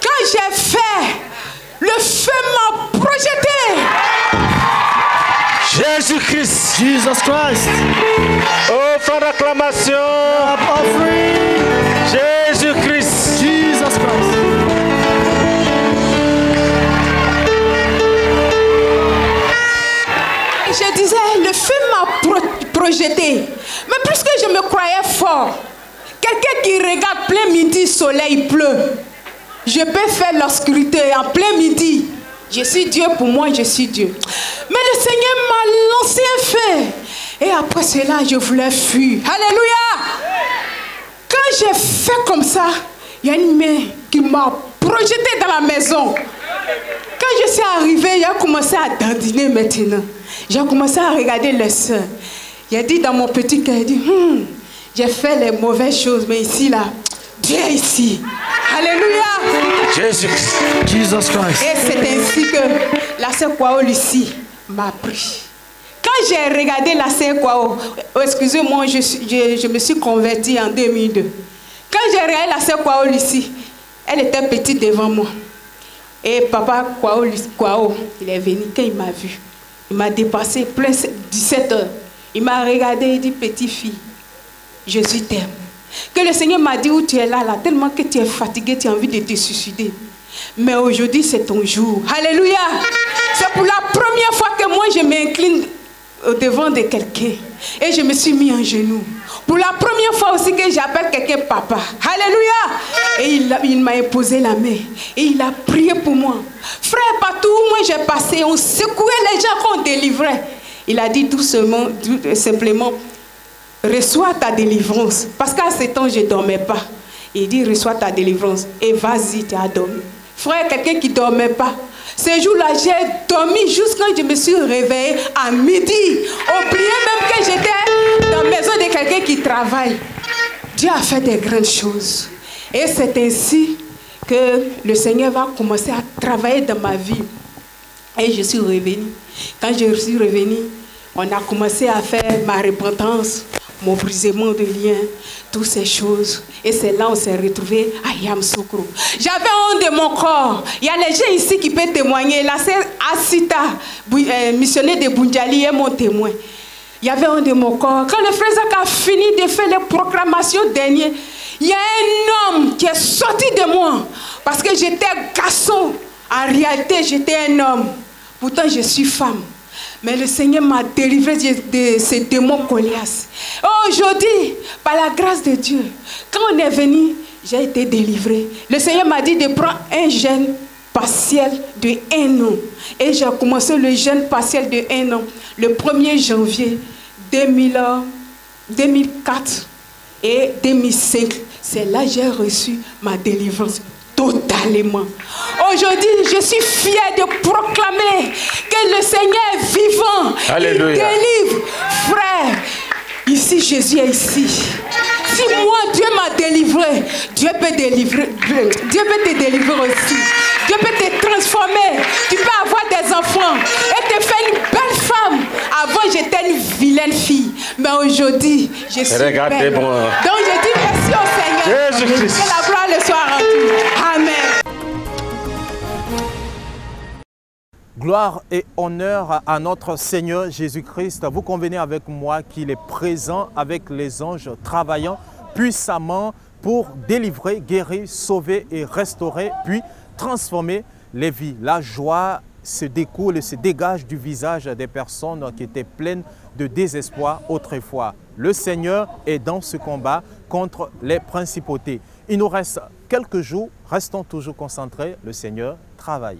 Quand j'ai fait, le feu m'a projeté. Jésus-Christ. Jesus Christ. Offre d'acclamation. Jésus-Christ. Jesus Christ. Et je disais, le feu m'a pro- projeté. Mais puisque je me croyais fort, quelqu'un qui regarde plein midi, soleil pleut, je peux faire l'obscurité en plein midi. Je suis Dieu pour moi, je suis Dieu. Mais le Seigneur m'a lancé un feu. Et après cela, je voulais fuir. Alléluia. Quand j'ai fait comme ça, il y a une main qui m'a projeté dans la maison. Quand je suis arrivée, il a commencé à dandiner maintenant. J'ai commencé à regarder les soeurs. J'ai dit dans mon petit cœur, dit, Hmm, j'ai fait les mauvaises choses, mais ici, là, Dieu est ici. Alléluia. Jésus. Jesus Christ. Et c'est ainsi que la sœur Kwao Lucie m'a pris. Quand j'ai regardé la sœur Kwao, oh, excusez-moi, je, suis- je- je me suis convertie en 2002. Quand j'ai regardé la sœur Kwao Lucie, elle était petite devant moi. Et papa Kwao, il est venu quand il m'a vu. Il m'a dépassé plein 17 heures. Il m'a regardé et dit, petite fille, Jésus t'aime. Que le Seigneur m'a dit où tu es là, là, tellement que tu es fatigué, tu as envie de te suicider. Mais aujourd'hui, c'est ton jour. Alléluia. C'est pour la première fois que moi, je m'incline devant de quelqu'un. Et je me suis mis en genoux. Pour la première fois aussi que j'appelle quelqu'un papa. Alléluia. Et il m'a imposé la main. Et il a prié pour moi. Frère, partout où moi j'ai passé, on secouait les gens qu'on délivrait. Il a dit doucement, tout simplement, reçois ta délivrance. Parce qu'à ce temps, je ne dormais pas. Il dit, reçois ta délivrance et vas-y, tu as dormi. Frère, quelqu'un qui ne dormait pas. Ce jour-là, j'ai dormi jusqu'à je me suis réveillée à midi. Oublié même que j'étais dans la maison de quelqu'un qui travaille. Dieu a fait des grandes choses. Et c'est ainsi que le Seigneur va commencer à travailler dans ma vie. Et je suis revenue. Quand je suis revenue, on a commencé à faire ma repentance, mon brisement de liens, toutes ces choses. Et c'est là où on s'est retrouvé à Yamsoukro. J'avais honte de mon corps. Il y a les gens ici qui peuvent témoigner. La sœur Asita, euh, missionnaire de Bunjali, est mon témoin. Il y avait honte de mon corps. Quand le frère Zach a fini de faire les proclamations dernières, il y a un homme qui est sorti de moi. Parce que j'étais garçon. En réalité, j'étais un homme. Pourtant, je suis femme. Mais le Seigneur m'a délivré de, ces démons colias. Aujourd'hui, par la grâce de Dieu, quand on est venu, j'ai été délivré. Le Seigneur m'a dit de prendre un jeûne partiel de un an. Et j'ai commencé le jeûne partiel de un an le 1er janvier 2000, 2004 et 2005. C'est là que j'ai reçu ma délivrance totalement. Aujourd'hui, je suis fière de proclamer que le Seigneur est vivant. Alléluia. Il délivre. Frère, ici, Jésus est ici. Si moi, Dieu m'a délivré, Dieu peut, délivrer, Dieu peut te délivrer aussi. Dieu peut te transformer. Tu peux avoir des enfants et te faire une. Avant, j'étais une vilaine fille. Mais aujourd'hui, je suis belle. Regardez-moi. Donc, je dis merci au Seigneur. Jésus-Christ. Que la gloire le soit rendue. Amen. Gloire et honneur à notre Seigneur Jésus-Christ. Vous convenez avec moi qu'il est présent avec les anges travaillant puissamment pour délivrer, guérir, sauver et restaurer, puis transformer les vies. La joie se découle se dégage du visage des personnes qui étaient pleines de désespoir autrefois. Le Seigneur est dans ce combat contre les principautés. Il nous reste quelques jours, restons toujours concentrés, le Seigneur travaille.